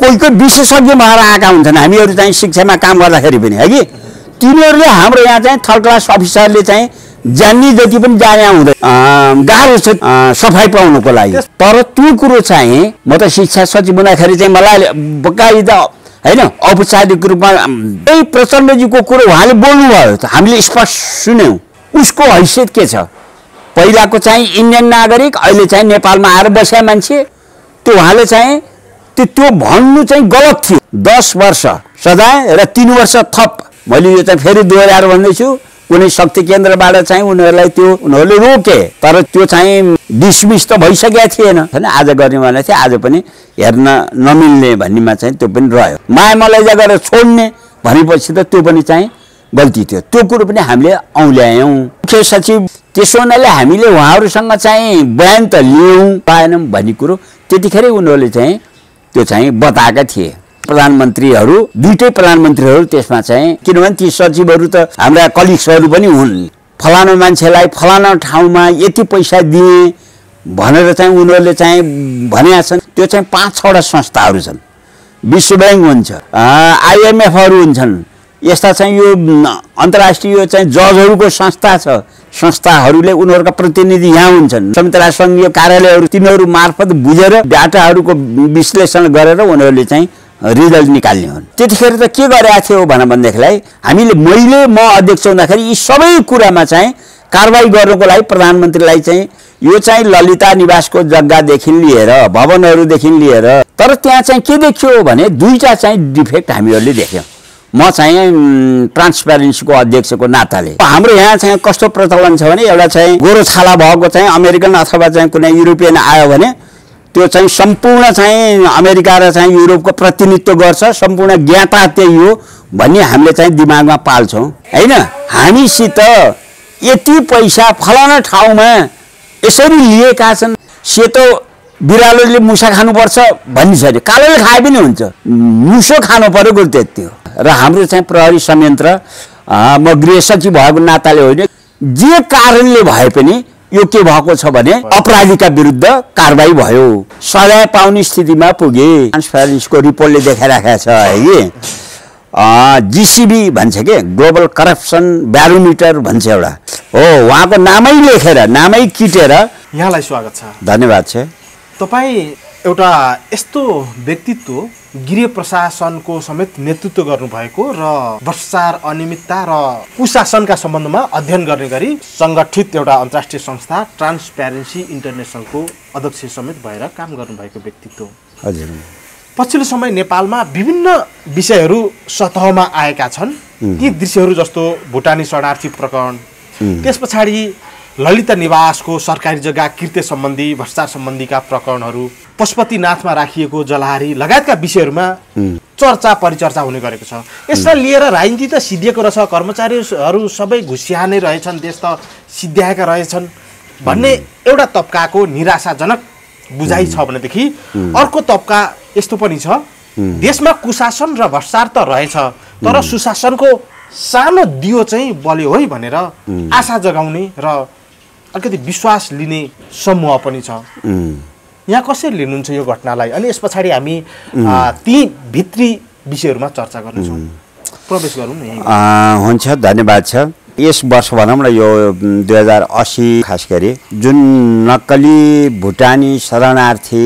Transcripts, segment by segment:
कोही कोही विशेषज्ञ भएर आएका हुन्छन्। हामीहरू चाहिँ शिक्षामा काम गर्दाखेरि पनि है कि? तिनीहरूले हाम्रो यहाँ चाहिँ थर्ड क्लास अफिसरले चाहिँ जान्ने जति पनि जाने हुँदैन गाह्रो छ सफाइ पाउनुको लागि। तर त्यो कुरो चाहिँ म त शिक्षा सचिव हुँदाखेरि चाहिँ मलाई बकाइदा होइन औपचारिक रूपमा त्यही प्रचण्डजीको कुरो उहाँले बोल्नुभयो हामीले स्पष्ट सुन्यौँ। उसको हैसियत के छ? पहिलाको चाहिँ इन्डियन नागरिक अहिले चाहिँ नेपालमा आएर बसेका मान्छे। त्यो उहाँले चाहिँ त्यो त्यो भन्नु चाहिँ गलत थियो। दस वर्ष सजाय र तिन वर्ष थप। मैले यो चाहिँ फेरि दोहोऱ्याएर भन्दैछु कुनै शक्ति केन्द्रबाट चाहिँ उनीहरूलाई त्यो उनीहरूले रोके तर त्यो चाहिँ डिसमिस त भइसकेका थिएन। होइन आज गर्ने भने थियो आज पनि हेर्न नमिल्ने भन्नेमा चाहिँ त्यो पनि रह्यो। माया मलैजा गरेर छोड्ने भनेपछि त त्यो पनि चाहिँ गल्ती थियो। त्यो कुरो पनि हामीले औँल्यायौँ। मुख्य सचिव त्यसो हुनाले हामीले उहाँहरूसँग चाहिँ बयान त लियौँ पाएनौँ भन्ने कुरो त्यतिखेरै उनीहरूले चाहिँ त्यो चाहिँ बताएका थिए। प्रधानमन्त्रीहरू दुइटै प्रधानमन्त्रीहरू त्यसमा चाहिँ किनभने ती सचिवहरू त हाम्रा कलिग्सहरू पनि हुन्। फलाना मान्छेलाई फलाना ठाउँमा यति पैसा दिए भनेर चाहिँ उनीहरूले चाहिँ भनेका छन्। त्यो चाहिँ पाँच छवटा संस्थाहरू छन्। विश्व ब्याङ्क हुन्छ आइएमएफहरू हुन्छन् यस्ता चाहिँ यो अन्तर्राष्ट्रिय चाहिँ जजहरूको संस्था छ। संस्थाहरूले उनीहरूका प्रतिनिधि यहाँ हुन्छन्। संयुक्त राष्ट्र सङ्घीय कार्यालयहरू तिनीहरू मार्फत बुझेर डाटाहरूको विश्लेषण गरेर उनीहरूले चाहिँ रिजल्ट निकाल्ने हुन्। त्यतिखेर त के गरेका थियो भन भनेदेखिलाई हामीले मैले म अध्यक्ष हुँदाखेरि यी सबै कुरामा चाहिँ कारवाही गर्नको लागि प्रधानमन्त्रीलाई चाहिँ यो चाहिँ ललिता निवासको जग्गादेखि लिएर भवनहरूदेखि लिएर तर त्यहाँ चाहिँ के देखियो भने दुईवटा चाहिँ डिफेक्ट हामीहरूले देख्यौँ। म चाहिँ उम्, ट्रान्सप्यारेन्सीको अध्यक्षको नाताले। हाम्रो यहाँ चाहिँ कस्तो प्रचलन छ भने एउटा चाहिँ गोरो छाला भएको चाहिँ अमेरिकन अथवा चाहिँ कुनै युरोपियन आयो भने त्यो चाहिँ सम्पूर्ण चाहिँ अमेरिका र चाहिँ युरोपको प्रतिनिधित्व गर्छ सम्पूर्ण ज्ञाता त्यही हो भन्ने हामीले चाहिँ दिमागमा पाल्छौँ। होइन? हामीसित यति पैसा फलाना ठाउँमा यसरी लिएका छन्। सेतो बिरालोले मुसा खानुपर्छ भन्ने छ अरे कालोले खाए पनि हुन्छ। मुसो खानु पऱ्यो कुरो त्यति हो र हाम्रो चाहिँ प्रहरी संयन्त्र म गृह सचिव भएको नाताले होइन जे कारणले भए पनि यो के भएको छ भने अपराधीका विरुद्ध कारवाही भयो। सजाय पाउने स्थितिमा पुगे। ट्रान्सप्यारेन्सीको रिपोर्टले देखाइराखेको छ है। कि जिसिबी भन्छ के? ग्लोबल करप्सन ब्यारोमिटर भन्छ एउटा। हो उहाँको नामै लेखेर नामै किटेर यहाँलाई स्वागत छ। धन्यवाद छ। तपाईँ एउटा यस्तो व्यक्तित्व गृह प्रशासनको समेत नेतृत्व गर्नुभएको र भ्रष्टाचार अनियमितता र कुशासनका सम्बन्धमा अध्ययन गर्ने गरी सङ्गठित एउटा अन्तर्राष्ट्रिय संस्था ट्रान्सप्यारेन्सी इन्टरनेसनलको अध्यक्ष समेत भएर काम गर्नुभएको व्यक्तित्व हजुर। पछिल्लो समय नेपालमा विभिन्न विषयहरू सतहमा आएका छन्। ती दृश्यहरू जस्तो भुटानी शरणार्थी प्रकरण त्यस पछाडि ललिता निवासको सरकारी जग्गा कृत्य सम्बन्धी भ्रष्टाचार सम्बन्धीका प्रकरणहरू पशुपतिनाथमा राखिएको जलहारी लगायतका विषयहरूमा चर्चा परिचर्चा हुने गरेको छ। यसलाई लिएर राजनीति त सिद्धिएको रहेछ कर्मचारीहरू सबै घुसिया नै रहेछन् देश त सिद्ध्याएका रहेछन् भन्ने एउटा तब्काको निराशाजनक बुझाइ छ भनेदेखि अर्को तब्का यस्तो पनि छ। देशमा कुशासन र भ्रष्टाचार त रहेछ तर सुशासनको सानो दियो चाहिँ बल्यो है भनेर आशा जगाउने र अलिकति विश्वास लिने समूह पनि छ। यहाँ कसरी लिनुहुन्छ यो घटनालाई? अनि यस पछाडि हामी ती भित्री विषयहरूमा चर्चा गर्नेछौँ। प्रवेश गरौँ हुन्छ धन्यवाद छ। यस वर्ष भनौँ न यो दुई हजार असी खास गरी जुन नक्कली भुटानी शरणार्थी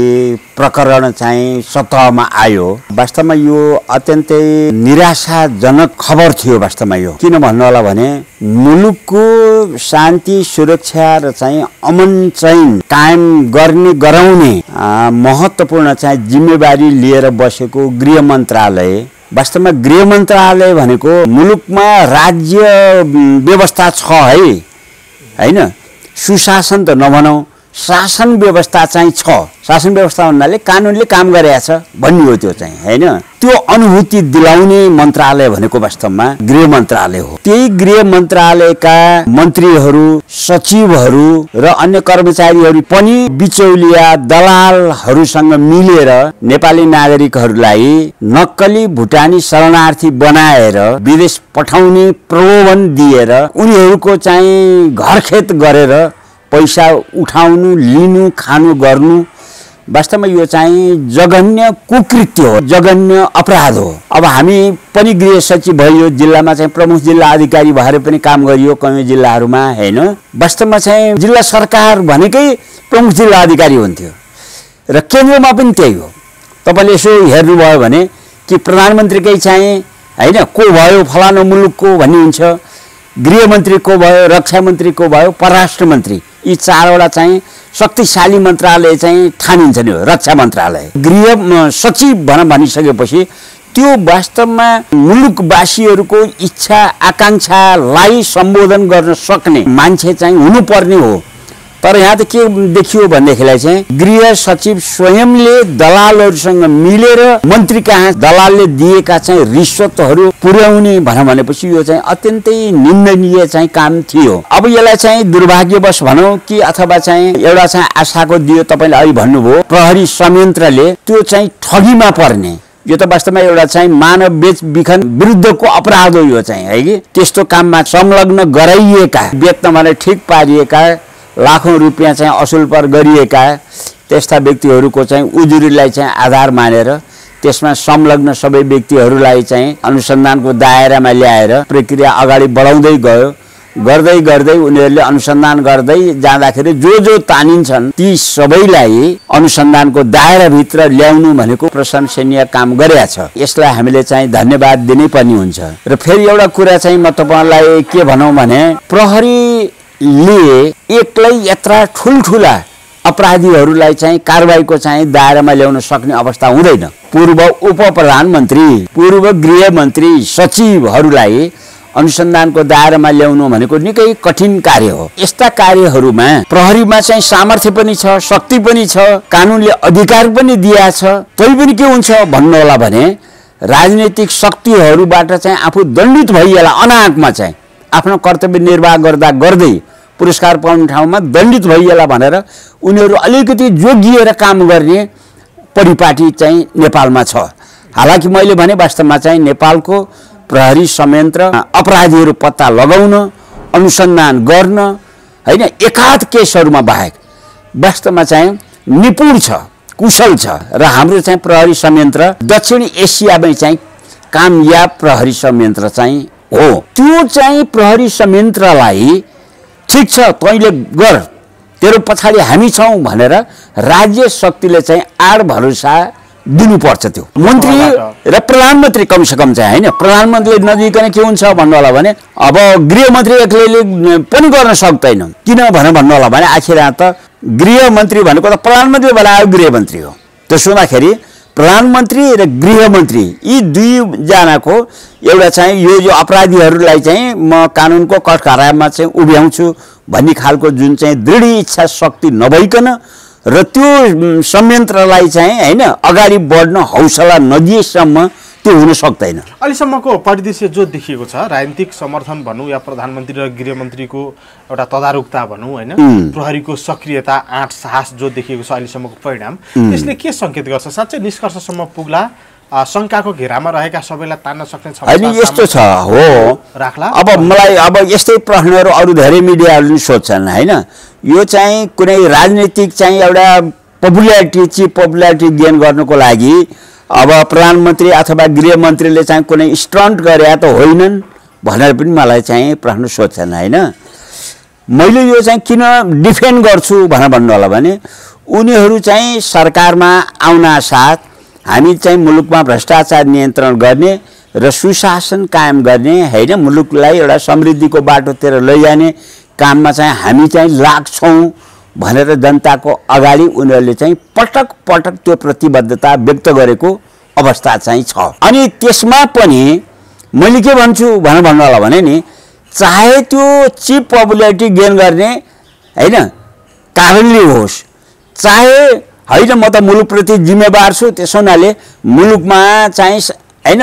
प्रकरण चाहिँ सतहमा आयो वास्तवमा यो अत्यन्तै निराशाजनक खबर थियो वास्तवमा यो। किन भन्नु होला भने मुलुकको शान्ति सुरक्षा र चाहिँ अमन चाहिँ कायम गर्ने गराउने महत्त्वपूर्ण चाहिँ जिम्मेवारी लिएर बसेको गृह मन्त्रालय वास्तवमा गृह मन्त्रालय भनेको मुलुकमा राज्य व्यवस्था छ है। होइन? सुशासन त नभनौँ। शासन व्यवस्था चाहिँ छ। शासन व्यवस्था भन्नाले कानुनले काम गरेका छ भन्ने हो त्यो चाहिँ होइन? त्यो अनुभूति दिलाउने मन्त्रालय भनेको वास्तवमा गृह मन्त्रालय हो। त्यही गृह मन्त्रालयका मन्त्रीहरू सचिवहरू र अन्य कर्मचारीहरू पनि बिचौलिया दलालहरूसँग मिलेर नेपाली नागरिकहरूलाई नक्कली भुटानी शरणार्थी बनाएर विदेश पठाउने प्रलोभन दिएर उनीहरूको चाहिँ घरखेत गरेर पैसा उठाउनु लिनु खानु गर्नु वास्तवमा यो चाहिँ जघन्य कुकृत्य हो जघन्य अपराध हो। अब हामी पनि गृह सचिव भयो जिल्लामा चाहिँ प्रमुख जिल्ला अधिकारी भएर पनि काम गरियो कयौँ जिल्लाहरूमा होइन? वास्तवमा चाहिँ जिल्ला सरकार भनेकै प्रमुख जिल्ला अधिकारी हुन्थ्यो। र केन्द्रमा पनि त्यही हो। तपाईँले यसो हेर्नुभयो भने कि प्रधानमन्त्रीकै चाहिँ होइन को भयो फलानु मुलुकको भन्ने हुन्छ गृहमन्त्री को भयो रक्षा मन्त्री को भयो परराष्ट्र मन्त्री यी चारवटा चाहिँ शक्तिशाली मन्त्रालय चाहिँ ठानिन्छ नि रक्षा मन्त्रालय। गृह सचिव भन भनिसकेपछि त्यो वास्तवमा मुलुकवासीहरूको इच्छा आकाङ्क्षालाई सम्बोधन गर्न सक्ने मान्छे चाहिँ हुनुपर्ने हो। तर यहाँ त के देखियो भनेदेखिलाई चाहिँ गृह सचिव स्वयंले दलालहरूसँग मिलेर मन्त्री कहाँ दलालले दिएका चाहिँ रिश्वतहरू पुर्याउने भनौँ भनेपछि यो चाहिँ अत्यन्तै निन्दनीय चाहिँ काम थियो। अब यसलाई चाहिँ दुर्भाग्यवश भनौँ कि अथवा चाहिँ एउटा चाहिँ आशाको दियो तपाईँले अहिले भन्नुभयो प्रहरी संयन्त्रले त्यो चाहिँ ठगीमा पर्ने। यो त वास्तवमा एउटा चाहिँ मानव बेच बिखन विरुद्धको अपराध हो यो चाहिँ है कि? त्यस्तो काममा संलग्न गराइएका व्यक्तमाले ठिक पारिएका लाखौँ रुपियाँ चाहिँ असुल पर गरिएका त्यस्ता व्यक्तिहरूको चाहिँ उजुरीलाई चाहिँ आधार मानेर त्यसमा संलग्न सबै व्यक्तिहरूलाई चाहिँ अनुसन्धानको दायरामा ल्याएर प्रक्रिया अगाडि बढाउँदै गयो। गर्दै गर्दै उनीहरूले अनुसन्धान गर्दै जाँदाखेरि जो जो तानिन्छन् ती सबैलाई अनुसन्धानको दायराभित्र ल्याउनु भनेको प्रशंसनीय काम गरेका छ। यसलाई हामीले चाहिँ धन्यवाद दिनै पर्ने हुन्छ। र फेरि एउटा कुरा चाहिँ म तपाईँलाई के भनौँ भने प्रहरीले एक्लै यत्र ठुल्ठुला अपराधीहरूलाई चाहिँ कारवाहीको चाहिँ दायरामा ल्याउन सक्ने अवस्था हुँदैन। पूर्व उप प्रधानमन्त्री पूर्व गृहमन्त्री सचिवहरूलाई अनुसन्धानको दायरामा ल्याउनु भनेको निकै कठिन कार्य हो। यस्ता कार्यहरूमा प्रहरीमा चाहिँ सामर्थ्य पनि छ शक्ति पनि छ कानुनले अधिकार पनि दिएको छ। तै पनि के हुन्छ भन्नु होला भने राजनैतिक शक्तिहरूबाट चाहिँ आफू दण्डित भइएला अनाहकमा चाहिँ आफ्नो कर्तव्य निर्वाह गर्दा गर्दै पुरस्कार पाउने ठाउँमा दण्डित भइएला भनेर उनीहरू अलिकति जोगिएर काम गर्ने परिपाटी चाहिँ नेपालमा छ। हालाकि मैले भने वास्तवमा चाहिँ नेपालको प्रहरी संयन्त्र अपराधीहरू पत्ता लगाउन अनुसन्धान गर्न होइन एकाध केसहरूमा बाहेक वास्तवमा चाहिँ निपुण छ कुशल छ र हाम्रो चाहिँ प्रहरी संयन्त्र दक्षिण एसियामै चाहिँ कामयाब प्रहरी संयन्त्र चाहिँ हो। त्यो चाहिँ प्रहरी संयन्त्रलाई ठिक छ तैँले गर। तेरो पछाडि हामी छौँ भनेर राज्य शक्तिले चाहिँ आड भरोसा दिनुपर्छ त्यो। मन्त्री र प्रधानमन्त्री कमसेकम चाहिँ होइन? प्रधानमन्त्रीले नदिकन के हुन्छ भन्नु होला भने अब गृहमन्त्री एक्लैले पनि गर्न सक्दैन। किन भनेर भन्नु होला भने आखिर त गृहमन्त्री भनेको त प्रधानमन्त्री बनायो गृहमन्त्री हो। त्यसो हुँदाखेरि प्रधानमन्त्री र गृहमन्त्री यी दुईजनाको एउटा चाहिँ यो जो अपराधीहरूलाई चाहिँ म कानुनको कठघरामा चाहिँ उभ्याउँछु भन्ने खालको जुन चाहिँ दृढ इच्छा शक्ति नभइकन र त्यो संयन्त्रलाई चाहिँ होइन अगाडि बढ्न हौसला नदिएसम्म त्यो हुन सक्दैन। अहिलेसम्मको परिदृश्य जो देखिएको छ राजनीतिक समर्थन भनौँ या प्रधानमन्त्री र गृहमन्त्रीको एउटा तदारुकता भनौँ होइन? प्रहरीको सक्रियता आँट साहस जो देखिएको छ अहिलेसम्मको परिणाम त्यसले के सङ्केत गर्छ? साँच्चै निष्कर्षसम्म पुग्ला शङ्काको घेरामा रहेका सबैलाई तान्न सक्ने होइन यस्तो छ हो। राख्ला। अब मलाई अब यस्तै प्रश्नहरू अरू धेरै मिडियाहरूले पनि सोध्छन् होइन? यो चाहिँ कुनै राजनीतिक चाहिँ एउटा पपुल्यारिटी चिप पपुल्यारिटी गेन गर्नको लागि अब प्रधानमन्त्री अथवा गृहमन्त्रीले चाहिँ कुनै स्टन्ट गरे त होइनन् भनेर पनि मलाई चाहिँ प्रश्न सोध्छन् होइन? मैले यो चाहिँ किन डिफेन्ड गर्छु भनेर भन्नु होला भने उनीहरू चाहिँ सरकारमा आउन साथ हामी चाहिँ मुलुकमा भ्रष्टाचार नियन्त्रण गर्ने र सुशासन कायम गर्ने होइन? मुलुकलाई एउटा समृद्धिको बाटोतिर लैजाने काममा चाहिँ हामी चाहिँ लाग्छौँ। भनेर जनताको अगाडि उनीहरूले चाहिँ पटक पटक त्यो प्रतिबद्धता व्यक्त गरेको अवस्था चाहिँ छ। अनि त्यसमा पनि मैले के भन्छु भनेर भन्नु होला भने नि चाहे त्यो चिप पपुल्यारिटी गेन गर्ने होइन कारणले होस् चाहे होइन म त मुलुकप्रति जिम्मेवार छु त्यसो हुनाले मुलुकमा चाहिँ होइन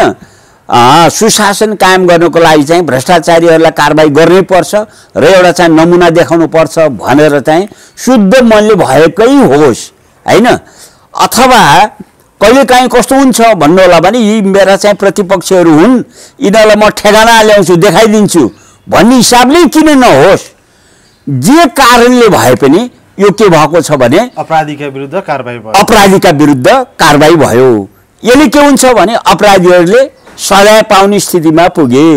सुशासन कायम गर्नको लागि चाहिँ भ्रष्टाचारीहरूलाई कारवाही गर्नै पर्छ र एउटा चाहिँ नमुना देखाउनु पर्छ भनेर चाहिँ शुद्ध मनले भएकै होस् होइन? अथवा कहिलेकाहीँ कस्तो हुन्छ भन्नु होला भने यी मेरा चाहिँ प्रतिपक्षहरू हुन् यिनीहरूलाई म ठेगाना ल्याउँछु देखाइदिन्छु भन्ने हिसाबले किन नहोस्? जे कारणले भए पनि यो के भएको छ भने अपराधीका विरुद्ध कारवाही अपराधीका विरुद्ध कारवाही भयो। यसले के हुन्छ भने अपराधीहरूले सजाय पाउने स्थितिमा पुगे।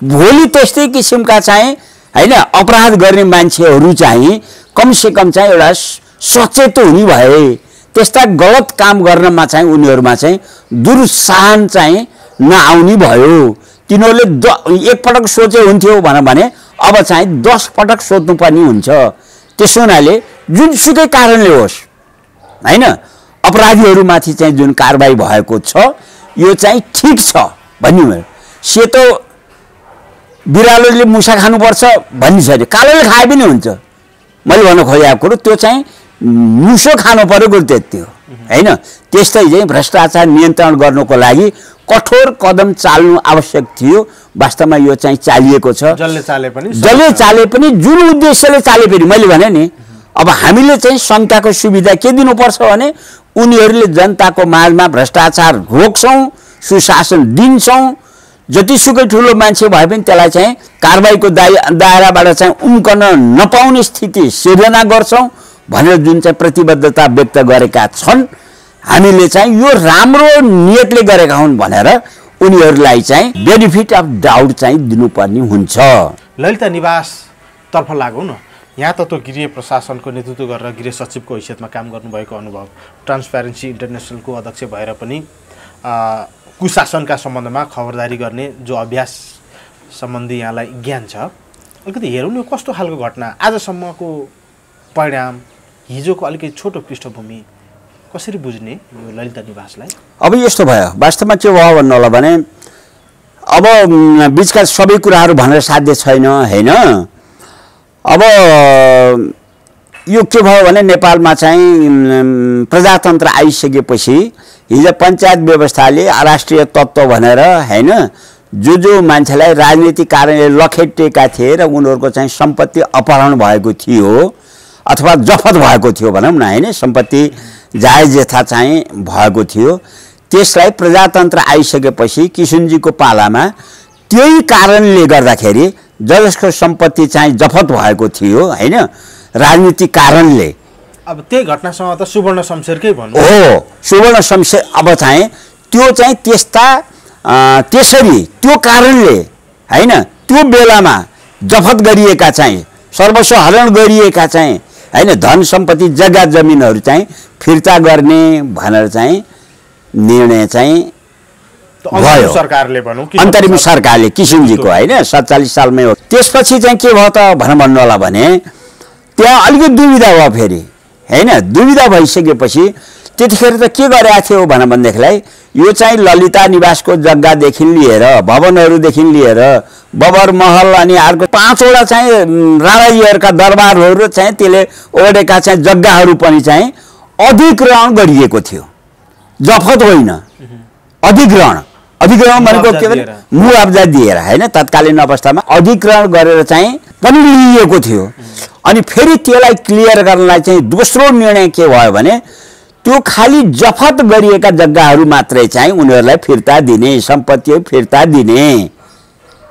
भोलि त्यस्तै किसिमका चाहिँ होइन अपराध गर्ने मान्छेहरू चाहिँ कमसेकम चाहिँ एउटा सचेत हुने भए त्यस्ता गलत काम गर्नमा चाहिँ उनीहरूमा चाहिँ दुर्साहन चाहिँ नआउने भयो। तिनीहरूले द एकपटक सोचे हुन्थ्यो भनौँ भने अब चाहिँ दस पटक सोध्नुपर्ने हुन्छ। त्यसो हुनाले जुनसुकै कारणले होस् होइन अपराधीहरूमाथि चाहिँ जुन कारवाही भएको छ यो चाहिँ ठिक छ। भन्ने भयो सेतो बिरालोले मुसा खानुपर्छ भन्ने छैन कालोले खाए पनि हुन्छ। मैले भन्न खोजेको कुरो त्यो चाहिँ मुसो खानु पऱ्यो कुरो त्यति हो होइन? त्यस्तै चाहिँ भ्रष्टाचार नियन्त्रण गर्नुको लागि कठोर कदम चाल्नु आवश्यक थियो। वास्तवमा यो चाहिँ चालिएको छ। जसले चाले पनि जसले चाले। पनि जुन उद्देश्यले चाले पनि मैले भने नि अब हामीले चाहिँ शङ्काको सुविधा के दिनुपर्छ भने उनीहरूले जनताको माझमा भ्रष्टाचार रोक्छौँ। सुशासन दिन्छौँ। जतिसुकै ठुलो मान्छे भए पनि त्यसलाई चाहिँ कारवाहीको दाय दायराबाट चाहिँ उम्कन नपाउने स्थिति सिर्जना गर्छौँ भनेर जुन चाहिँ प्रतिबद्धता व्यक्त गरेका छन्। हामीले चाहिँ यो राम्रो नियतले गरेका हुन् भनेर उनीहरूलाई चाहिँ बेनिफिट अफ डाउट चाहिँ दिनुपर्ने हुन्छ। ललिता निवासतर्फ लागौँ न। यहाँ त त्यो गृह प्रशासनको नेतृत्व गरेर गृह सचिवको हैसियतमा काम गर्नुभएको अनुभव ट्रान्सप्यारेन्सी इन्टरनेसनलको अध्यक्ष भएर पनि कुशासनका सम्बन्धमा खबरदारी गर्ने जो अभ्यास सम्बन्धी यहाँलाई ज्ञान छ अलिकति हेरौँ न कस्तो खालको घटना? आजसम्मको परिणाम हिजोको अलिकति छोटो पृष्ठभूमि कसरी बुझ्ने यो ललिता निवासलाई? अब यस्तो भयो वास्तवमा के भयो भन्नु होला भने अब बिचका सबै कुराहरू भनेर साध्य छैन होइन? अब यो के भयो भने नेपालमा चाहिँ प्रजातन्त्र आइसकेपछि हिजो पञ्चायत व्यवस्थाले राष्ट्रिय तत्त्व भनेर होइन जो जो मान्छेलाई राजनीतिक कारणले लखेटिएका थिए र उनीहरूको चाहिँ सम्पत्ति अपहरण भएको थियो अथवा जफत भएको थियो भनौँ न होइन सम्पत्ति जायज यथा चाहिँ भएको थियो त्यसलाई प्रजातन्त्र आइसकेपछि किसुनजीको पालामा त्यही कारणले गर्दाखेरि जसको सम्पत्ति चाहिँ जफत भएको थियो होइन राजनीतिक कारणले। अब त्यही घटनासँग त सुवर्ण शमशेरकै भनौँ हो सुवर्ण शमशेर अब चाहिँ त्यो चाहिँ त्यस्ता त्यसरी त्यो कारणले होइन त्यो बेलामा जफत गरिएका चाहिँ सर्वस्व हरण गरिएका चाहिँ होइन धन सम्पत्ति जग्गा जमिनहरू चाहिँ फिर्ता गर्ने भनेर चाहिँ निर्णय चाहिँ भयो। सरकारले भनौँ अन्तरिम सरकारले किसिमजीको होइन सत्तालिस सालमै हो। त्यसपछि चाहिँ के भयो त भन भन्नु होला भने त्यहाँ अलिकति दुविधा भयो फेरि। होइन? दुविधा भइसकेपछि त्यतिखेर त के गरेका थियो भन भनेदेखिलाई यो चाहिँ ललिता निवासको जग्गादेखि लिएर भवनहरूदेखि लिएर बबर महल अनि अर्को पाँचवटा चाहिँ राणाजीहरूका दरबारहरू चाहिँ त्यसले ओढेका चाहिँ जग्गाहरू पनि चाहिँ अधिग्रहण गरिएको थियो। जफत होइन। अधिग्रहण। अधिग्रहण भनेको के भने मुआवजा दिएर होइन? तत्कालीन अवस्थामा अधिग्रहण गरेर चाहिँ पनि लिइएको थियो। अनि फेरि त्यसलाई क्लियर गर्नलाई चाहिँ दोस्रो निर्णय के भयो भने त्यो खालि जफत गरिएका जग्गाहरू मात्रै चाहिँ उनीहरूलाई फिर्ता दिने सम्पत्ति फिर्ता दिने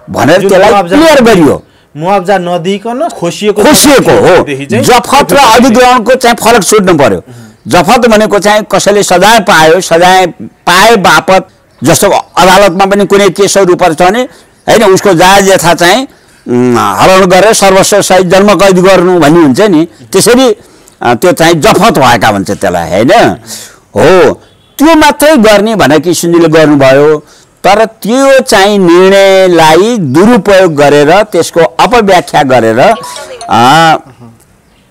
भनेर त्यसलाई क्लियर गरियो। मुआवजा नदिइकन खोसिएको खोसिएको हो। जफत र अधिग्रहणको चाहिँ फरक सोध्नु पर्यो। जफत भनेको चाहिँ कसैले सजाय पायो सजाय पाए बापत जस्तो अदालतमा पनि कुनै केसहरू पर्छ भने होइन उसको जायज यथा चाहिँ हरण गरेर सर्वस्व सहित जन्म कैद गर्नु भन्ने हुन्छ नि। त्यसरी त्यो चाहिँ जफत भएका भन्छ त्यसलाई होइन? हो। त्यो मात्रै गर्ने भनेर किसुनजीले गर्नुभयो तर त्यो चाहिँ निर्णयलाई दुरुपयोग गरेर त्यसको अपव्याख्या गरेर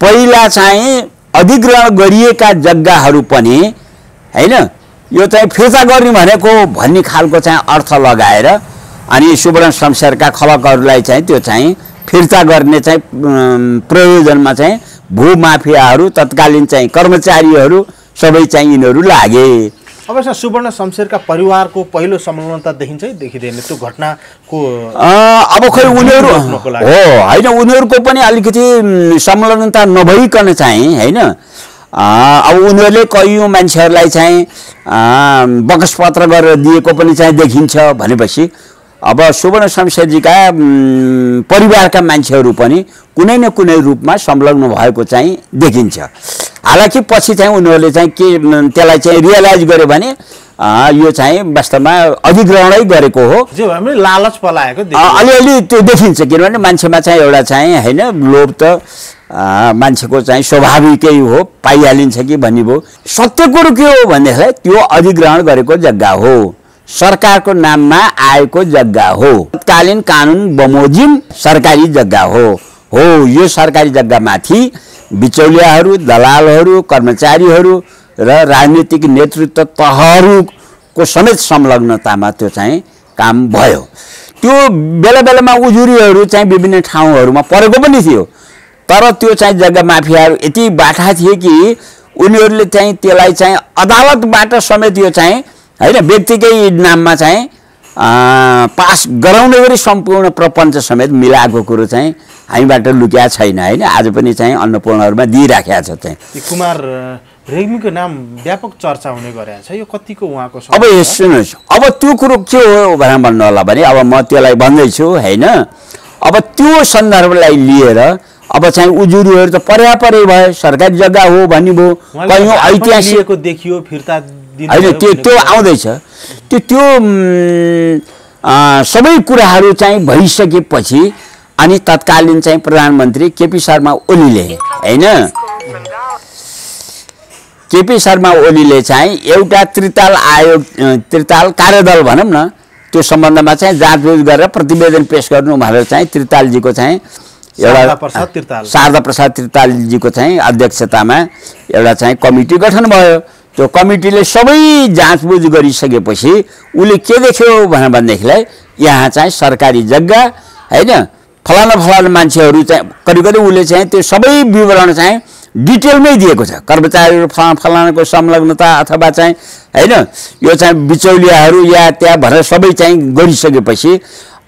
पहिला चाहिँ अधिग्रहण गरिएका जग्गाहरू पनि होइन? यो चाहिँ फिर्ता गर्ने भनेको भन्ने खालको चाहिँ अर्थ लगाएर अनि सुवर्ण शमशेरका खलकहरूलाई चाहिँ त्यो चाहिँ फिर्ता गर्ने चाहिँ प्रयोजनमा चाहिँ भूमाफियाहरू तत्कालीन चाहिँ कर्मचारीहरू सबै चाहिँ यिनीहरू लागे। अब यसमा सुवर्ण शमशेरका परिवारको पहिलो संलग्नता देखिन्छ देखिँदैन। त्यो घटनाको अब खै उनीहरू। हो होइन उनीहरूको पनि अलिकति संलग्नता नभइकन चाहिँ होइन? अब उनीहरूले कैयौँ मान्छेहरूलाई चाहिँ बकसपत्र गरेर दिएको पनि चाहिँ देखिन्छ भनेपछि अब सुवर्ण शमशेरजीका परिवारका मान्छेहरू पनि कुनै न कुनै रूपमा संलग्न भएको चाहिँ देखिन्छ। हालाकि पछि चाहिँ उनीहरूले चाहिँ के त्यसलाई चाहिँ रियलाइज गर्यो भने यो चाहिँ वास्तवमा अधिग्रहणै गरेको हो। लालच पलाएको। अलिअलि त्यो देखिन्छ किनभने मान्छेमा चाहिँ एउटा चाहिँ होइन लोभ त मान्छेको चाहिँ स्वाभाविकै हो पाइहालिन्छ कि भन्ने भयो सत्य कुरो के हो भनेदेखिलाई त्यो अधिग्रहण गरेको जग्गा हो। सरकारको नाममा आएको जग्गा हो। तत्कालीन कानुन बमोजिम सरकारी जग्गा हो। हो यो सरकारी जग्गामाथि बिचौलियाहरू दलालहरू कर्मचारीहरू र राजनीतिक नेतृत्व तहहरूको समेत संलग्नतामा त्यो चाहिँ काम भयो। त्यो बेला बेलामा उजुरीहरू चाहिँ विभिन्न ठाउँहरूमा परेको पनि थियो। तर त्यो चाहिँ जग्गा माफियाहरू यति बाठा थिए कि उनीहरूले चाहिँ त्यसलाई चाहिँ अदालतबाट समेत यो चाहिँ होइन व्यक्तिकै नाममा चाहिँ पास गराउने गरी सम्पूर्ण प्रपञ्च समेत मिलाएको कुरो चाहिँ हामीबाट लुक्या छैन होइन? आज पनि चाहिँ अन्नपूर्णहरूमा दिइराखेको छ चाहिँ। कुमार रेग्मीको नाम व्यापक चर्चा हुने गरेको छ। यो कतिको उहाँको अब सुन्नुहोस्। अब त्यो कुरो के हो भनेर भन्नु होला भने अब म त्यसलाई भन्दैछु होइन? अब त्यो सन्दर्भलाई लिएर अब चाहिँ उजुरीहरू त परे भयो। सरकारी जग्गा हो भन्ने भयो कयौँ ऐतिहासिक देखियो फिर्ता होइन त्यो त्यो। आउँदैछ त्यो त्यो सबै कुराहरू चाहिँ भइसकेपछि अनि तत्कालीन चाहिँ प्रधानमन्त्री केपी शर्मा ओलीले होइन केपी शर्मा ओलीले चाहिँ एउटा त्रिताल आयोग त्रिताल कार्यदल भनौँ न त्यो सम्बन्धमा चाहिँ जाँचबुझ गरेर प्रतिवेदन पेस गर्नु भनेर चाहिँ त्रितालजीको चाहिँ त्रिताल। शारदा प्रसाद त्रितालजीको चाहिँ अध्यक्षतामा एउटा चाहिँ कमिटी गठन भयो त्यो कमिटीले सबै जाँचबुझ गरिसकेपछि उसले के देख्यो भनेर भनेदेखिलाई यहाँ चाहिँ सरकारी जग्गा होइन? फलाना फलाना मान्छेहरू चाहिँ करिब करिब उसले चाहिँ त्यो सबै विवरण चाहिँ डिटेलमै दिएको छ। कर्मचारीहरू फला फलानाको संलग्नता अथवा चाहिँ होइन? यो चाहिँ बिचौलियाहरू या त्यहाँ भनेर सबै चाहिँ गरिसकेपछि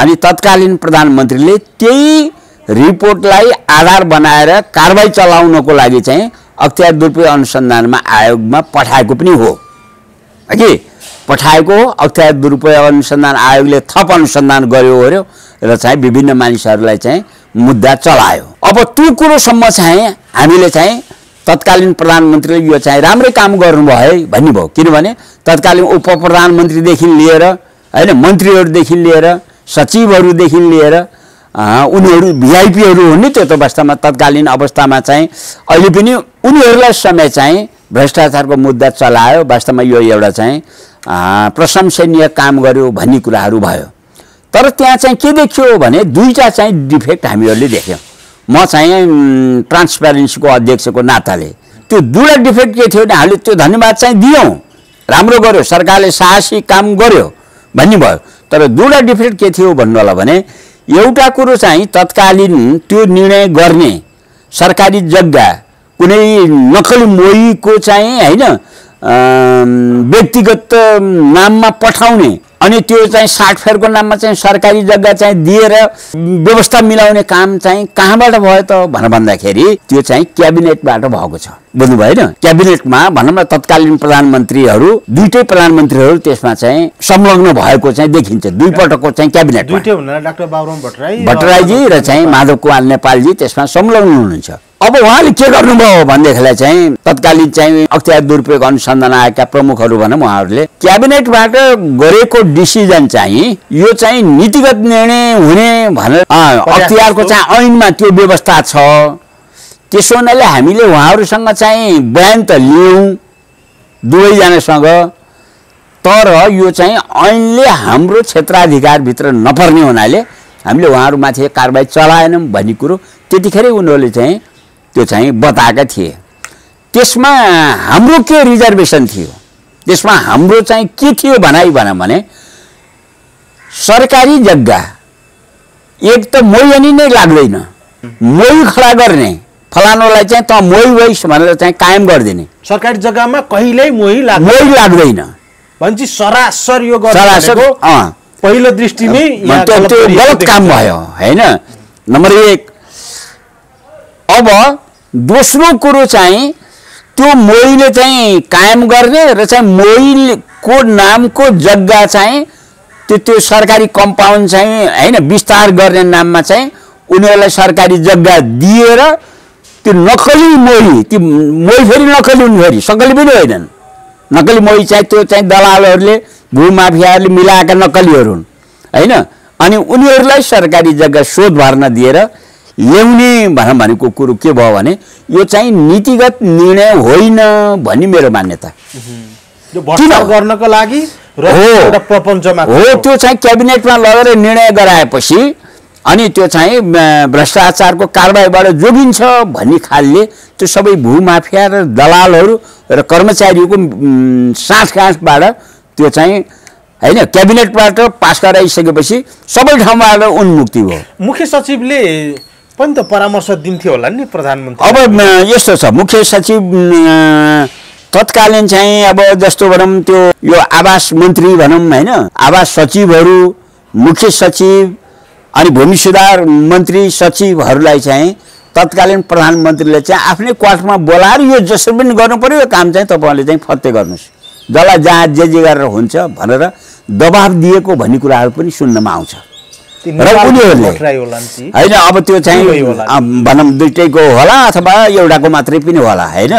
अनि तत्कालीन प्रधानमन्त्रीले त्यही रिपोर्टलाई आधार बनाएर कारवाही चलाउनको लागि चाहिँ अख्तियार दुरुपयोग अनुसन्धानमा आयोगमा पठाएको पनि हो। कि? पठाएको हो अख्तियार दुरुपयोग अनुसन्धान आयोगले थप अनुसन्धान गर्यो गर्यो र चाहिँ विभिन्न मानिसहरूलाई चाहिँ मुद्दा चलायो। अब त्यो कुरोसम्म चाहिँ हामीले चाहिँ तत्कालीन प्रधानमन्त्रीले यो चाहिँ राम्रै काम गर्नुभयो है भन्ने भयो किनभने तत्कालीन उप प्रधानमन्त्रीदेखि लिएर होइन मन्त्रीहरूदेखि लिएर सचिवहरूदेखि लिएर उनीहरू भिआइपीहरू हुन् नि त्यो त वास्तवमा तत्कालीन अवस्थामा चाहिँ अहिले पनि उनीहरूलाई समय चाहिँ भ्रष्टाचारको मुद्दा चलायो। वास्तवमा यो एउटा चाहिँ प्रशंसनीय काम गर्यो भन्ने कुराहरू भयो। तर त्यहाँ चाहिँ के देखियो भने दुईवटा चाहिँ डिफेक्ट हामीहरूले देख्यौँ। म चाहिँ उम्, ट्रान्सप्यारेन्सीको अध्यक्षको नाताले। त्यो दुईवटा डिफेक्ट के थियो भने हामीले त्यो धन्यवाद चाहिँ दियौँ। राम्रो गर्यो सरकारले साहसी काम गर्यो भन्ने भयो। तर दुईवटा डिफेक्ट के थियो भन्नु होला भने एउटा कुरो चाहिँ तत्कालीन त्यो निर्णय गर्ने सरकारी जग्गा कुनै नक्कली मोहीको चाहिँ होइन व्यक्तिगत नाममा पठाउने अनि त्यो चाहिँ साटफेरको नाममा चाहिँ सरकारी जग्गा चाहिँ दिएर व्यवस्था मिलाउने काम चाहिँ कहाँबाट भयो त भनेर भन्दाखेरि त्यो चाहिँ क्याबिनेटबाट भएको छ। बुझ्नु भएन क्याबिनेटमा भनौँ न तत्कालीन प्रधानमन्त्रीहरू दुइटै प्रधानमन्त्रीहरू त्यसमा चाहिँ संलग्न भएको चाहिँ देखिन्छ। दुईपटकको चाहिँ क्याबिनेट दुइटै हुनाले डाक्टर बाबुराम भट्टराई भट्टराईजी र चाहिँ माधव कुमार नेपालजी त्यसमा संलग्न हुनुहुन्छ। अब उहाँले के गर्नुभयो भनेदेखिलाई चाहिँ तत्कालीन चाहिँ अख्तियार दुरुपयोग अनुसन्धान आएका प्रमुखहरू भनौँ उहाँहरूले क्याबिनेटबाट गरेको डिसिजन चाहिँ यो चाहिँ नीतिगत निर्णय हुने भनेर अख्तियारको चाहिँ ऐनमा त्यो व्यवस्था छ। त्यसो हुनाले हामीले उहाँहरूसँग चाहिँ बयान त लियौँ दुवैजनासँग तर यो चाहिँ ऐनले हाम्रो क्षेत्राधिकारभित्र नपर्ने हुनाले हामीले उहाँहरूमाथि कारवाही चलाएनौँ भन्ने कुरो त्यतिखेरै उनीहरूले चाहिँ त्यो चाहिँ बताएका थिए। त्यसमा हाम्रो के रिजर्भेसन थियो? त्यसमा हाम्रो चाहिँ के थियो भनाइ भनौँ भने सरकारी जग्गा एक त मोही नै लाग्दैन। मोही खडा गर्ने फलानुलाई चाहिँ त मोही भइस भनेर चाहिँ कायम गरिदिने। सरकारी जग्गामा कहिल्यै मोही लाग्छ मोही लाग्दैन। भनेपछि सरासर यो सरासर पहिलो दृष्टिमै त्यो गलत काम। भयो होइन? नम्बर एक अब दोस्रो कुरो चाहिँ त्यो मोहीले चाहिँ कायम गर्ने र चाहिँ मोहीको नामको जग्गा चाहिँ त्यो त्यो सरकारी कम्पाउन्ड चाहिँ होइन विस्तार गर्ने नाममा चाहिँ उनीहरूलाई सरकारी जग्गा दिएर त्यो नक्कली मोही त्यो मोही फेरि नक्कली हुनु फेरि सक्कली पनि होइनन्। नक्कली मोही चाहिँ त्यो चाहिँ दलालहरूले भूमाफियाहरूले मिलाएका नक्कलीहरू हुन् होइन? अनि उनीहरूलाई सरकारी जग्गा शोध भर्न दिएर ल्याउने भनौँ भनेको कुरो के भयो भने यो चाहिँ नीतिगत निर्णय होइन भन्ने मेरो मान्यता? गर्नको लागि हो। त्यो चाहिँ क्याबिनेटमा लगेर निर्णय गराएपछि अनि त्यो चाहिँ भ्रष्टाचारको कारबाहीबाट जोगिन्छ भन्ने खालले त्यो सबै भूमाफिया र दलालहरू र कर्मचारीहरूको म, साँठगाँठबाट त्यो चाहिँ होइन क्याबिनेटबाट पास गराइसकेपछि सबै ठाउँबाट उन्मुक्ति भयो मुख्य सचिवले पनि त परामर्श दिन्थ्यो होला नि प्रधानमन्त्री। अब यस्तो छ मुख्य सचिव तत्कालीन चाहिँ अब जस्तो भनौँ त्यो यो आवास मन्त्री भनौँ होइन? आवास सचिवहरू मुख्य सचिव अनि भूमि सुधार मन्त्री सचिवहरूलाई चाहिँ तत्कालीन प्रधानमन्त्रीले चाहिँ आफ्नै क्वार्टरमा बोलाएर यो जसरी पनि गर्नु पऱ्यो यो काम चाहिँ तपाईँहरूले चाहिँ फत्ते गर्नुहोस्। जसलाई जहाँ जे जे गरेर हुन्छ भनेर दबाब दिएको भन्ने कुराहरू पनि सुन्नमा आउँछ। र उनीहरूले। होइन अब त्यो चाहिँ भनौँ दुइटैको होला अथवा एउटाको मात्रै पनि होला होइन?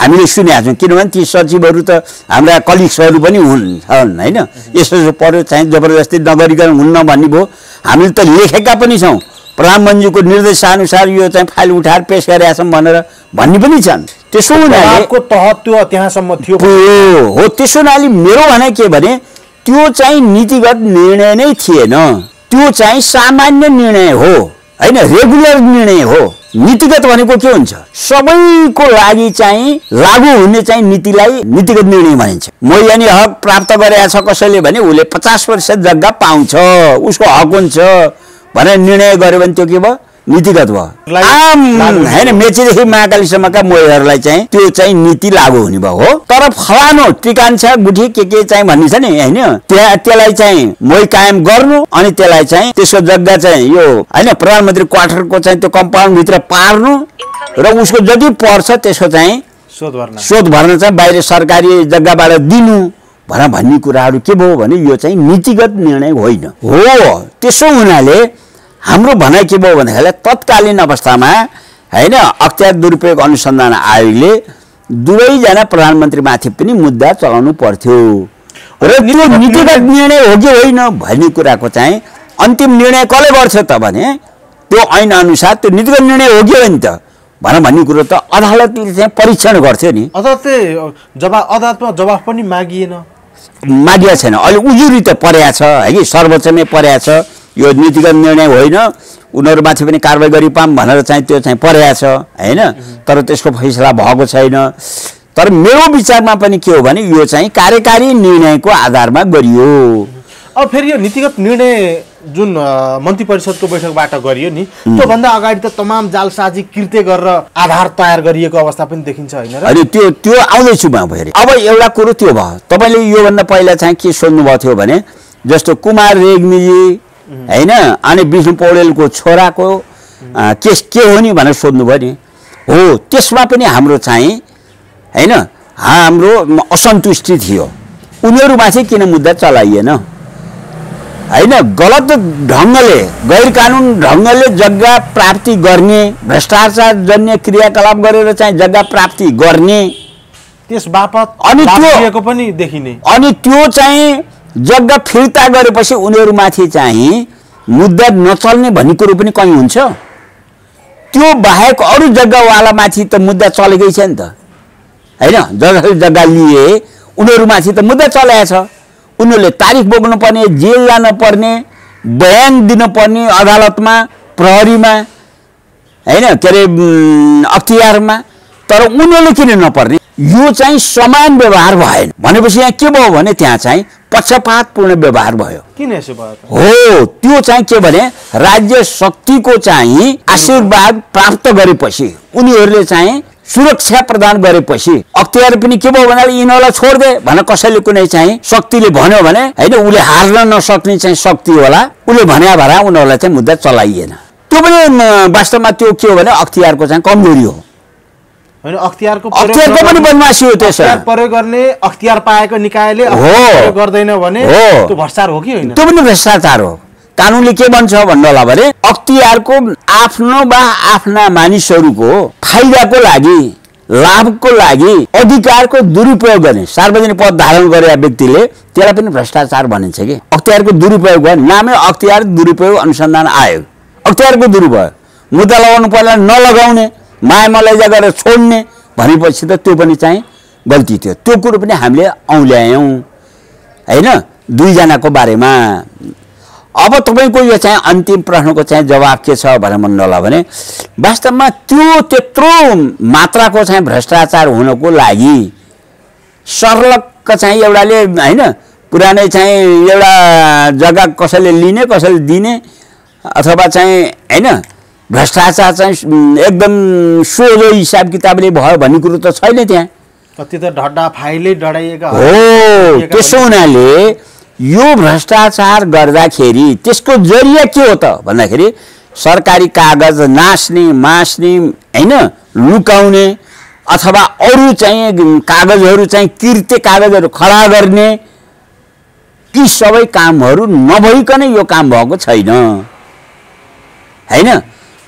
हामीले सुनेका छौँ किनभने ती सचिवहरू त हाम्रा कलिग्सहरू पनि हुन् छन् होइन? यसो पऱ्यो चाहिँ जबरजस्ती नगरिकन हुन्न भन्ने भयो। हामीले त लेखेका पनि छौँ। प्रधानमन्त्रीको निर्देशानुसार यो चाहिँ फाइल उठाएर पेस गरेका छौँ भनेर भन्ने पनि छन्। त्यसो हुनाले तह त्यो त्यहाँसम्म थियो। हो हो त्यसो हुनाले मेरो भनाइ के भने त्यो चाहिँ नीतिगत निर्णय नै थिएन। त्यो चाहिँ सामान्य निर्णय हो होइन? रेगुलर निर्णय हो। नीतिगत भनेको के हुन्छ? सबैको लागि चाहिँ लागू हुने चाहिँ नीतिलाई नीतिगत निर्णय भनिन्छ। म यानि हक प्राप्त गरेका छ कसैले भने उसले पचास प्रतिशत जग्गा पाउँछ उसको हक हुन्छ भनेर निर्णय गर्यो भने त्यो के भयो? नीतिगत भयो आम होइन मेचीदेखि महाकालीसम्मका मोहीहरूलाई चाहिँ त्यो चाहिँ नीति लागू हुने भयो हो। तर फलानु टिकान्छ गुठी के के चाहिँ भन्ने छ नि होइन? त्यहाँ त्यसलाई चाहिँ मोही कायम गर्नु अनि त्यसलाई चाहिँ त्यसको जग्गा चाहिँ यो होइन प्रधानमन्त्री क्वार्टरको चाहिँ त्यो कम्पाउन्डभित्र पार्नु र उसको जति पर्छ त्यसको चाहिँ शोध भर्न। चाहिँ बाहिर सरकारी जग्गाबाट दिनु भनेर भन्ने कुराहरू के भयो भने यो चाहिँ नीतिगत निर्णय होइन। हो त्यसो हुनाले हाम्रो भनाइ के भयो भन्दाखेरि तत्कालीन अवस्थामा होइन अख्तियार दुरुपयोग अनुसन्धान आयोगले दुवैजना प्रधानमन्त्रीमाथि पनि मुद्दा चलाउनु पर्थ्यो। र त्यो नीतिगत निर्णय हो कि होइन भन्ने कुराको चाहिँ अन्तिम निर्णय कसले गर्छ त भने त्यो ऐन अनुसार त्यो नीतिगत निर्णय हो कि होइन त भनेर भन्ने कुरो त अदालतले चाहिँ परीक्षण गर्थ्यो नि। अदालतले जवाब अदालतमा जवाफ पनि मागिएन। मागिया छैन। अहिले उजुरी त परेको छ है कि सर्वोच्चमै परेको छ। यो नीतिगत निर्णय होइन उनीहरूमाथि पनि कारवाही गरी पाऊँ भनेर चाहिँ त्यो चाहिँ परेको छ होइन? तर त्यसको फैसला भएको छैन। तर मेरो विचारमा पनि के हो भने यो चाहिँ कार्यकारी निर्णयको आधारमा गरियो। अब फेरि यो नीतिगत निर्णय जुन मन्त्री परिषदको बैठकबाट गरियो नि त्योभन्दा अगाडि त तमाम जालसाजी कृत्य गरेर आधार तयार गरिएको अवस्था पनि देखिन्छ होइन अनि त्यो त्यो आउँदैछु म फेरि। अब एउटा कुरो त्यो भयो। तपाईँले योभन्दा पहिला चाहिँ के सोध्नु भएको थियो भने जस्तो कुमार रेग्मीजी होइन? अनि विष्णु पौडेलको छोराको केस के हो नि भनेर सोध्नुभयो नि। हो त्यसमा पनि हाम्रो चाहिँ होइन? हाम्रो असन्तुष्टि थियो। उनीहरूमाथि किन मुद्दा चलाइएन? होइन? गलत ढङ्गले गैर कानुन ढङ्गले जग्गा प्राप्ति गर्ने भ्रष्टाचार जन्य क्रियाकलाप गरेर चाहिँ जग्गा प्राप्ति गर्ने। त्यस बापत अनि त्यो- पनि देखिने। अनि त्यो चाहिँ जग्गा फिर्ता गरेपछि उनीहरूमाथि चाहिँ मुद्दा नचल्ने भन्ने कुरो पनि कहीँ हुन्छ। त्यो बाहेक अरू जग्गावालामाथि त मुद्दा चलेकै छ नि त। होइन? जसले जग्गा लिए उनीहरूमाथि त मुद्दा चलाएको छ। उनीहरूले तारिख बोक्नु पर्ने जेल जान पर्ने बयान दिनुपर्ने अदालतमा प्रहरीमा होइन? के अरे अख्तियारमा। तर उनीहरूले किन नपर्ने? यो चाहिँ समान व्यवहार भएन। भनेपछि यहाँ के भयो भने त्यहाँ चाहिँ पक्षपातपूर्ण व्यवहार भयो। किन यसो भयो हो त्यो चाहिँ के भने राज्य शक्तिको चाहिँ आशीर्वाद प्राप्त गरेपछि उनीहरूले चाहिँ सुरक्षा प्रदान गरेपछि अख्तियार पनि के भयो भन्नाले यिनीहरूलाई छोडिदे भनेर कसैले कुनै चाहिँ शक्तिले भन्यो भने होइन उसले हार्न नसक्ने चाहिँ शक्ति होला। उसले भन्या भरा उनीहरूलाई चाहिँ मुद्दा चलाइएन। त्यो पनि वास्तवमा त्यो के हो भने अख्तियारको चाहिँ कमजोरी हो। होइन अख्तियारको पनि बदमासी हो अख्तियार प्रयोग गर्ने अख्तियार पाएको निकायले हो। गर्दैन भने। त्यो भ्रष्टाचार हो कि होइन? त्यो पनि भ्रष्टाचार हो। कानुनले के भन्छ भन्नु होला भने अख्तियारको आफ्नो वा आफ्ना मानिसहरूको फाइदाको लागि लाभको लागि अधिकारको दुरुपयोग गर्ने सार्वजनिक पद धारण गरेका व्यक्तिले त्यसलाई पनि भ्रष्टाचार भनिन्छ कि। अख्तियारको दुरुपयोग भयो नामै अख्तियार दुरुपयोग अनुसन्धान आयोग। अख्तियारको दुरुपयोग। मुद्दा लगाउनु पर्दा नलगाउने। माया मलैजा गरेर छोड्ने भनेपछि त त्यो पनि चाहिँ गल्ती थियो। त्यो कुरो पनि हामीले औँल्यायौँ। होइन? दुईजनाको बारेमा। अब तपाईँको यो चाहिँ अन्तिम प्रश्नको चाहिँ जवाब के छ भनेर भन्नु होला भने वास्तवमा त्यो त्यत्रो मात्राको चाहिँ भ्रष्टाचार हुनको लागि सर्लक्क चाहिँ एउटाले होइन? पुरानै चाहिँ एउटा जग्गा कसैले लिने कसैले दिने अथवा चाहिँ होइन? भ्रष्टाचार चाहिँ एकदम सोझो हिसाब किताबले भयो भन्ने कुरो त छैन त्यहाँ। कति त ढड्डा फाइलै डढाइएका हो। त्यसो हुनाले यो भ्रष्टाचार गर्दाखेरि त्यसको जरिया के हो त भन्दाखेरि सरकारी कागज नाच्ने मास्ने होइन लुकाउने अथवा अरू चाहिँ कागजहरू चाहिँ किर्ते कागजहरू खडा गर्ने यी सबै कामहरू नभइकन यो काम भएको छैन। होइन?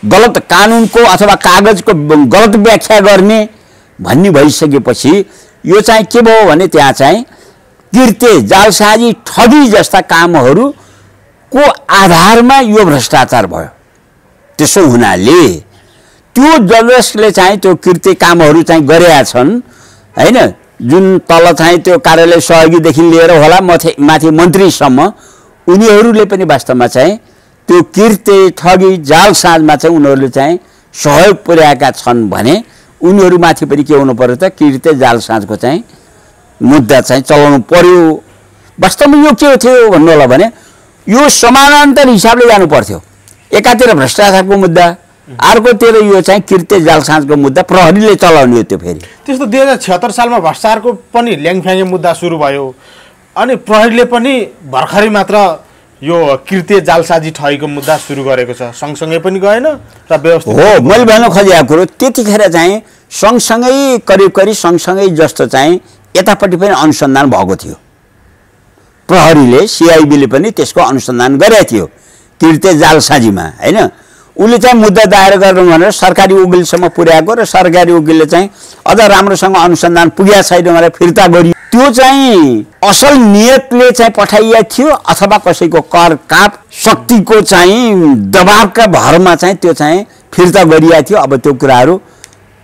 गलत कानुनको अथवा कागजको गलत व्याख्या गर्ने भन्ने भइसकेपछि यो चाहिँ के भयो भने त्यहाँ चाहिँ किर्ते जालसाजी ठगी जस्ता कामहरूको आधारमा यो भ्रष्टाचार भयो। त्यसो हुनाले त्यो जसले चाहिँ त्यो कृत्य कामहरू चाहिँ गरेका छन् होइन? जुन तल चाहिँ त्यो कार्यालय सहयोगीदेखि लिएर होला माथि माथि मन्त्रीसम्म उनीहरूले पनि वास्तवमा चाहिँ त्यो कृत्य ठगी जालसाजमा चाहिँ उनीहरूले चाहिँ सहयोग पुर्याएका छन् भने उनीहरूमाथि पनि के हुनु पर्यो त? कृत्य जालसाजको चाहिँ मुद्दा चाहिँ चलाउनु पर्यो। वास्तवमा यो के थियो भन्नु होला भने यो समानान्तर हिसाबले जानु पर्थ्यो। एकातिर भ्रष्टाचारको मुद्दा अर्कोतिर यो चाहिँ कृत्य जालसाजको मुद्दा प्रहरीले चलाउने हो त्यो फेरि। त्यस्तो दुई हजार छिहत्तर सालमा भ्रष्टाचारको पनि ल्याङफ्याङ्गे मुद्दा सुरु भयो। अनि प्रहरीले पनि भर्खरै मात्र यो कृत्य जालसाजी ठगीको मुद्दा सुरु गरेको छ। सँगसँगै पनि गएन र व्यवस्थित हो मैले भन्नु खोजेको कुरो त्यतिखेर चाहिँ सँगसँगै करिब करिब सँगसँगै जस्तो चाहिँ यतापट्टि पनि अनुसन्धान भएको थियो। प्रहरीले सिआइबीले पनि त्यसको अनुसन्धान गरेको थियो कृत्य जालसाजीमा होइन? उसले चाहिँ मुद्दा दायर गर्नु भनेर सरकारी वकिलसम्म पुर्याएको र सरकारी वकिलले चाहिँ अझ राम्रोसँग अनुसन्धान पुगेको छैन भनेर फिर्ता गरियो। त्यो चाहिँ असल नियतले चाहिँ पठाइएको थियो अथवा कसैको कर काप शक्तिको चाहिँ दबावका भरमा चाहिँ त्यो चाहिँ फिर्ता गरिएको थियो अब त्यो कुराहरू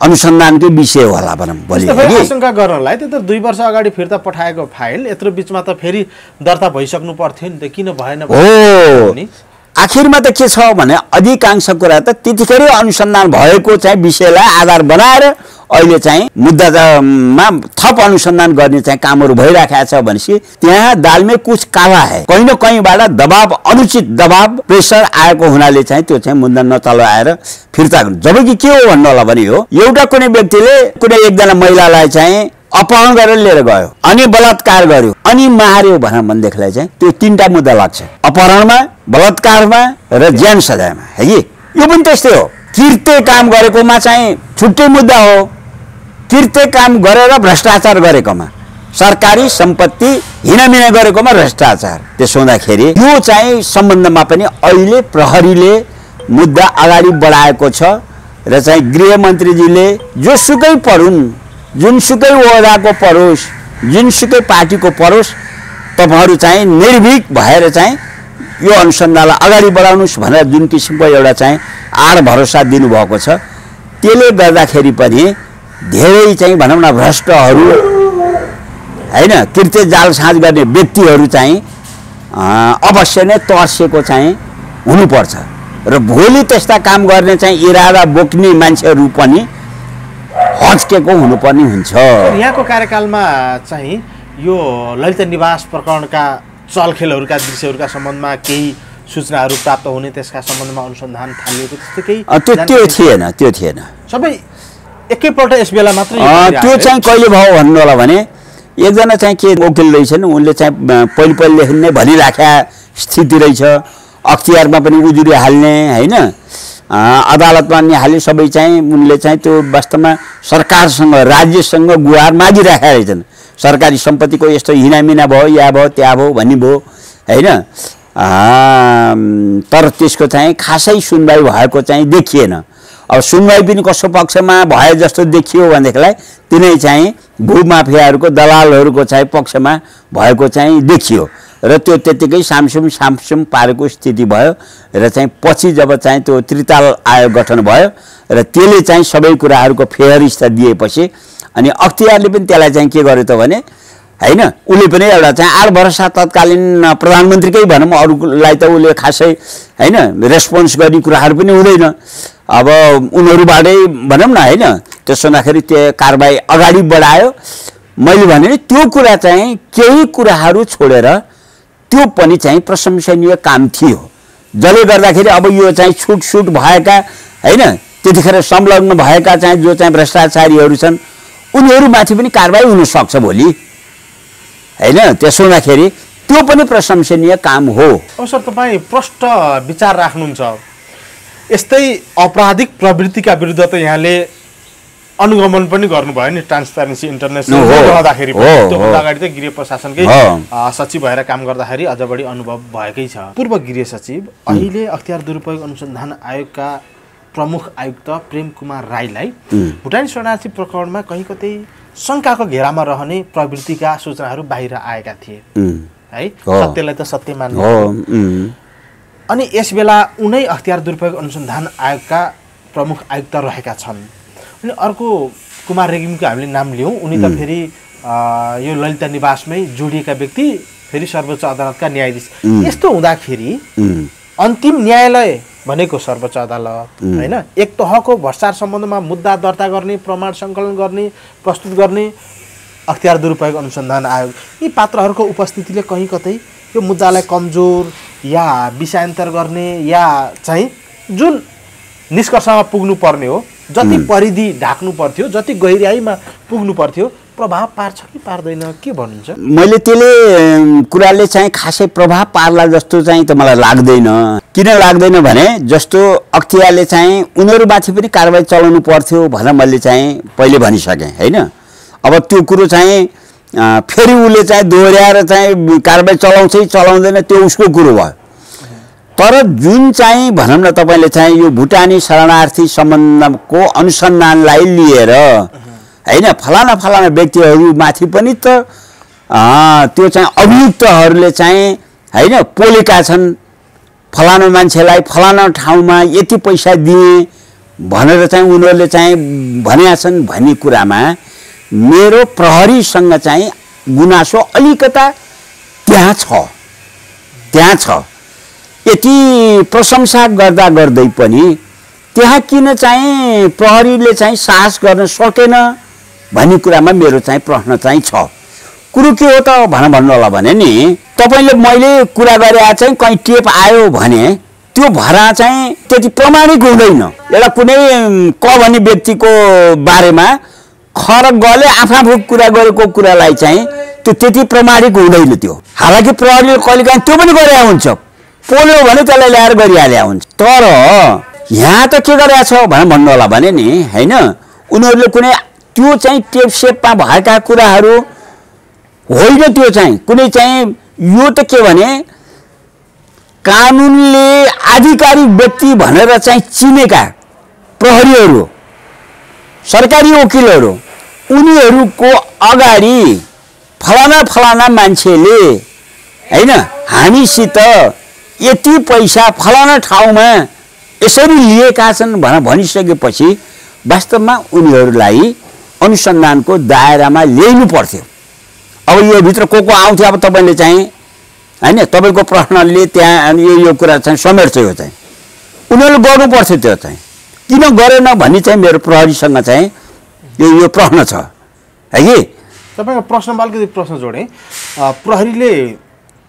अनुसन्धानकै विषय होला भनौँ भोलि? आशंका गर्नलाई त्यो त दुई वर्ष अगाडि फिर्ता पठाएको फाइल यत्रो बिचमा त फेरि दर्ता भइसक्नु पर्थ्यो नि त किन भएन हो नि? आखिरमा त के छ भने अधिकांश कुरा त त्यतिखेरै अनुसन्धान भएको चाहिँ विषयलाई आधार बनाएर अहिले चाहिँ मुद्दामा थप अनुसन्धान गर्ने चाहिँ कामहरू भइराखेको छ भनेपछि त्यहाँ दालमै कुछ काला है। कहीँ न कहीँबाट दबाब अनुचित दबाब प्रेसर आएको हुनाले चाहिँ त्यो चाहिँ मुद्दा नचलाएर फिर्ता गर्नु। जबकि के हो भन्नु होला भने हो एउटा कुनै व्यक्तिले कुनै एकजना महिलालाई चाहिँ अपहरण गरेर लिएर गयो अनि बलात्कार गर्यो अनि मार्यो भनेर भनेदेखिलाई चाहिँ त्यो तिनवटा मुद्दा लाग्छ। अपहरणमा बलात्कारमा र ज्यान सजायमा है कि? यो पनि त्यस्तै हो। किर्ते काम गरेकोमा चाहिँ छुट्टै मुद्दा हो। किर्ते काम गरेर भ्रष्टाचार गरेकोमा सरकारी सम्पत्ति हिनामिना गरेकोमा भ्रष्टाचार। त्यसो हुँदाखेरि यो चाहिँ सम्बन्धमा पनि अहिले प्रहरीले मुद्दा अगाडि बढाएको छ र चाहिँ गृहमन्त्रीजीले जोसुकै पढुन् जुनसुकै ओहदाको परोस् जुनसुकै पार्टीको परोस् तपाईँहरू चाहिँ निर्भीक भएर चाहिँ यो अनुसन्धानलाई अगाडि बढाउनुहोस् भनेर जुन किसिमको एउटा चाहिँ आड भरोसा दिनुभएको छ। त्यसले गर्दाखेरि पनि धेरै चाहिँ भनौँ न भ्रष्टहरू होइन कृत्य जालसाज गर्ने व्यक्तिहरू चाहिँ अवश्य नै तर्सिएको चाहिँ हुनुपर्छ। र भोलि त्यस्ता काम गर्ने चाहिँ इरादा बोक्ने मान्छेहरू पनि हच्केको हुनुपर्ने हुन्छ। यहाँको कार्यकालमा चाहिँ यो ललित निवास प्रकरणका चलखेलहरूका दृश्यहरूका सम्बन्धमा केही सूचनाहरू प्राप्त हुने त्यसका सम्बन्धमा अनुसन्धान थालिएको त्यस्तो केही त्यो त्यो थिएन त्यो थिएन। सबै एकैपल्ट यस बेला मात्रै त्यो। चाहिँ कहिले भयो भन्नु होला भने एकजना चाहिँ के वकिल रहेछन् उनले चाहिँ पहिले पहिलेदेखि नै भनिराखेका स्थिति रहेछ। अख्तियारमा पनि उजुरी हाल्ने होइन? अदालतमा निहाले सबै चाहिँ उनले चाहिँ त्यो वास्तवमा सरकारसँग राज्यसँग गुहार मागिराखेका रहेछन्। सरकारी सम्पत्तिको यस्तो हिनामिना भयो या भयो त्यहाँ भयो भन्ने भयो होइन? तर त्यसको चाहिँ खासै सुनवाई भएको चाहिँ देखिएन। अब सुनवाई पनि कसो पक्षमा भए जस्तो देखियो भनेदेखिलाई तिनै चाहिँ भूमाफियाहरूको दलालहरूको चाहिँ पक्षमा भएको चाहिँ देखियो। र त्यो त्यत्तिकै सामसुम सामसुम पारेको स्थिति भयो र चाहिँ पछि जब चाहिँ त्यो त्रिताल आयोग गठन भयो र त्यसले चाहिँ सबै कुराहरूको फेहरिस्त दिएपछि अनि अख्तियारले पनि त्यसलाई चाहिँ के गर्यो त भने होइन उसले पनि एउटा चाहिँ आठ वर्ष तत्कालीन प्रधानमन्त्रीकै भनौँ अरूलाई त उसले खासै होइन रेस्पोन्स गर्ने कुराहरू पनि हुँदैन। अब उनीहरूबाटै भनौँ न होइन त्यसो हुँदाखेरि त्यो कारबाही अगाडि बढायो। मैले भने त्यो कुरा चाहिँ केही कुराहरू छोडेर त्यो पनि चाहिँ प्रशंसनीय काम थियो। जसले गर्दाखेरि अब यो चाहिँ छुट छुट भएका होइन त्यतिखेर संलग्न भएका चाहिँ जो चाहिँ भ्रष्टाचारीहरू छन् उनीहरूमाथि पनि कारवाही हुनसक्छ भोलि। होइन त्यसो हुँदाखेरि त्यो पनि प्रशंसनीय काम हो। सर तपाईँ प्रष्ट विचार राख्नुहुन्छ। यस्तै आपराधिक प्रवृत्तिका विरुद्ध त यहाँले अनुगमन पनि गर्नुभयो नि ट्रान्सप्यारेन्सी इन्टरनेसनल रहँदाखेरि त्योभन्दा। अगाडि त गृह प्रशासनकै सचिव भएर काम गर्दाखेरि अझ बढी अनुभव भएकै छ। पूर्व गृह सचिव अहिले अख्तियार दुरुपयोग अनुसन्धान आयोगका प्रमुख आयुक्त प्रेम कुमार राईलाई भुटानी शरणार्थी प्रकरणमा कहीँ कतै शङ्काको घेरामा रहने प्रवृत्तिका सूचनाहरू बाहिर आएका थिए। है। सत्यलाई त सत्य मान्नु अनि यस बेला उनै अख्तियार दुरुपयोग अनुसन्धान आयोगका प्रमुख आयुक्त रहेका छन्। अनि अर्को कुमार रेग्मीको हामीले नाम लियौँ। उनी त फेरि यो ललिता निवासमै जोडिएका व्यक्ति फेरि सर्वोच्च अदालतका न्यायाधीश। यस्तो हुँदाखेरि अन्तिम न्यायालय भनेको सर्वोच्च अदालत होइन? एक तहको भ्रष्टाचार सम्बन्धमा मुद्दा दर्ता गर्ने प्रमाण सङ्कलन गर्ने प्रस्तुत गर्ने अख्तियार दुरुपयोग अनुसन्धान आयोग। यी पात्रहरूको उपस्थितिले कहीँ कतै यो मुद्दालाई कमजोर या विषयान्तर गर्ने या चाहिँ जुन निष्कर्षमा पुग्नु पर्ने हो जति परिधि ढाक्नु पर्थ्यो जति गहिराइमा पुग्नु पर्थ्यो प्रभाव पार्छ कि पार्दैन? के भन्नुहुन्छ? मैले त्यसले कुराले चाहिँ खासै प्रभाव पार्ला जस्तो चाहिँ त मलाई लाग्दैन। किन लाग्दैन भने जस्तो अख्तियारले चाहिँ उनीहरूमाथि पनि कारवाही चलाउनु पर्थ्यो भनेर मैले चाहिँ पहिले भनिसकेँ होइन? अब त्यो कुरो चाहिँ फेरि उसले चाहिँ दोहोऱ्याएर चाहिँ कारवाही चलाउँछै चलाउँदैन त्यो उसको कुरो भयो। तर जुन चाहिँ भनौँ न तपाईँले चाहिँ यो भुटानी शरणार्थी सम्बन्धको अनुसन्धानलाई लिएर होइन फलाना फलाना व्यक्तिहरूमाथि पनि त त्यो चाहिँ अभियुक्तहरूले चाहिँ होइन पोलेका छन्। फलाना मान्छेलाई फलाना ठाउँमा यति पैसा दिए भनेर चाहिँ उनीहरूले चाहिँ भनेका छन् भन्ने कुरामा मेरो प्रहरीसँग चाहिँ गुनासो अलिकता त्यहाँ छ। त्यहाँ छ। यति प्रशंसा गर्दा गर्दै पनि त्यहाँ किन चाहिँ प्रहरीले चाहिँ साहस गर्न सकेन भन्ने कुरामा मेरो चाहिँ प्रश्न चाहिँ छ। कुरो के हो त भन भन्नु होला भने नि तपाईँले मैले कुरा गरे चाहिँ कहीँ टेप आयो भने त्यो भरा चाहिँ त्यति प्रमाणिक हुँदैन। एउटा कुनै क भन्ने व्यक्तिको बारेमा ख र गले आफू कुरा गरेको कुरालाई चाहिँ त्यो त्यति प्रमाणिक हुँदैन त्यो। हालाकि प्रहरीले कहिलेकाहीँ त्यो पनि गरेका हुन्छ। पोल्यो भने त्यसलाई ल्याएर गरिहाले हुन्छ। तर यहाँ त के गरेका छ भनेर भन्नु होला भने नि होइन? उनीहरूले कुनै त्यो चाहिँ टेप सेपमा भएका कुराहरू होइन त्यो चाहिँ। कुनै चाहिँ यो त के भने कानुनले आधिकारिक व्यक्ति भनेर चाहिँ चिनेका प्रहरीहरू सरकारी वकिलहरू उनीहरूको अगाडि फलाना फलाना मान्छेले होइन? हामीसित यति पैसा फलाना ठाउँमा यसरी लिएका छन् भनेर भनिसकेपछि वास्तवमा उनीहरूलाई अनुसन्धानको दायरामा ल्याइनु पर्थ्यो। अब यो भित्र को को आउँथ्यो अब तपाईँले चाहिँ होइन? तपाईँको प्रश्नले त्यहाँ यो यो कुरा चाहिँ समेट्छ यो चाहिँ। उनीहरूले गर्नुपर्थ्यो त्यो चाहिँ। किन गरेन भन्ने चाहिँ मेरो प्रहरीसँग चाहिँ यो यो प्रश्न छ। है कि? तपाईँको प्रश्नमा अलिकति प्रश्न जोडेँ। प्रहरीले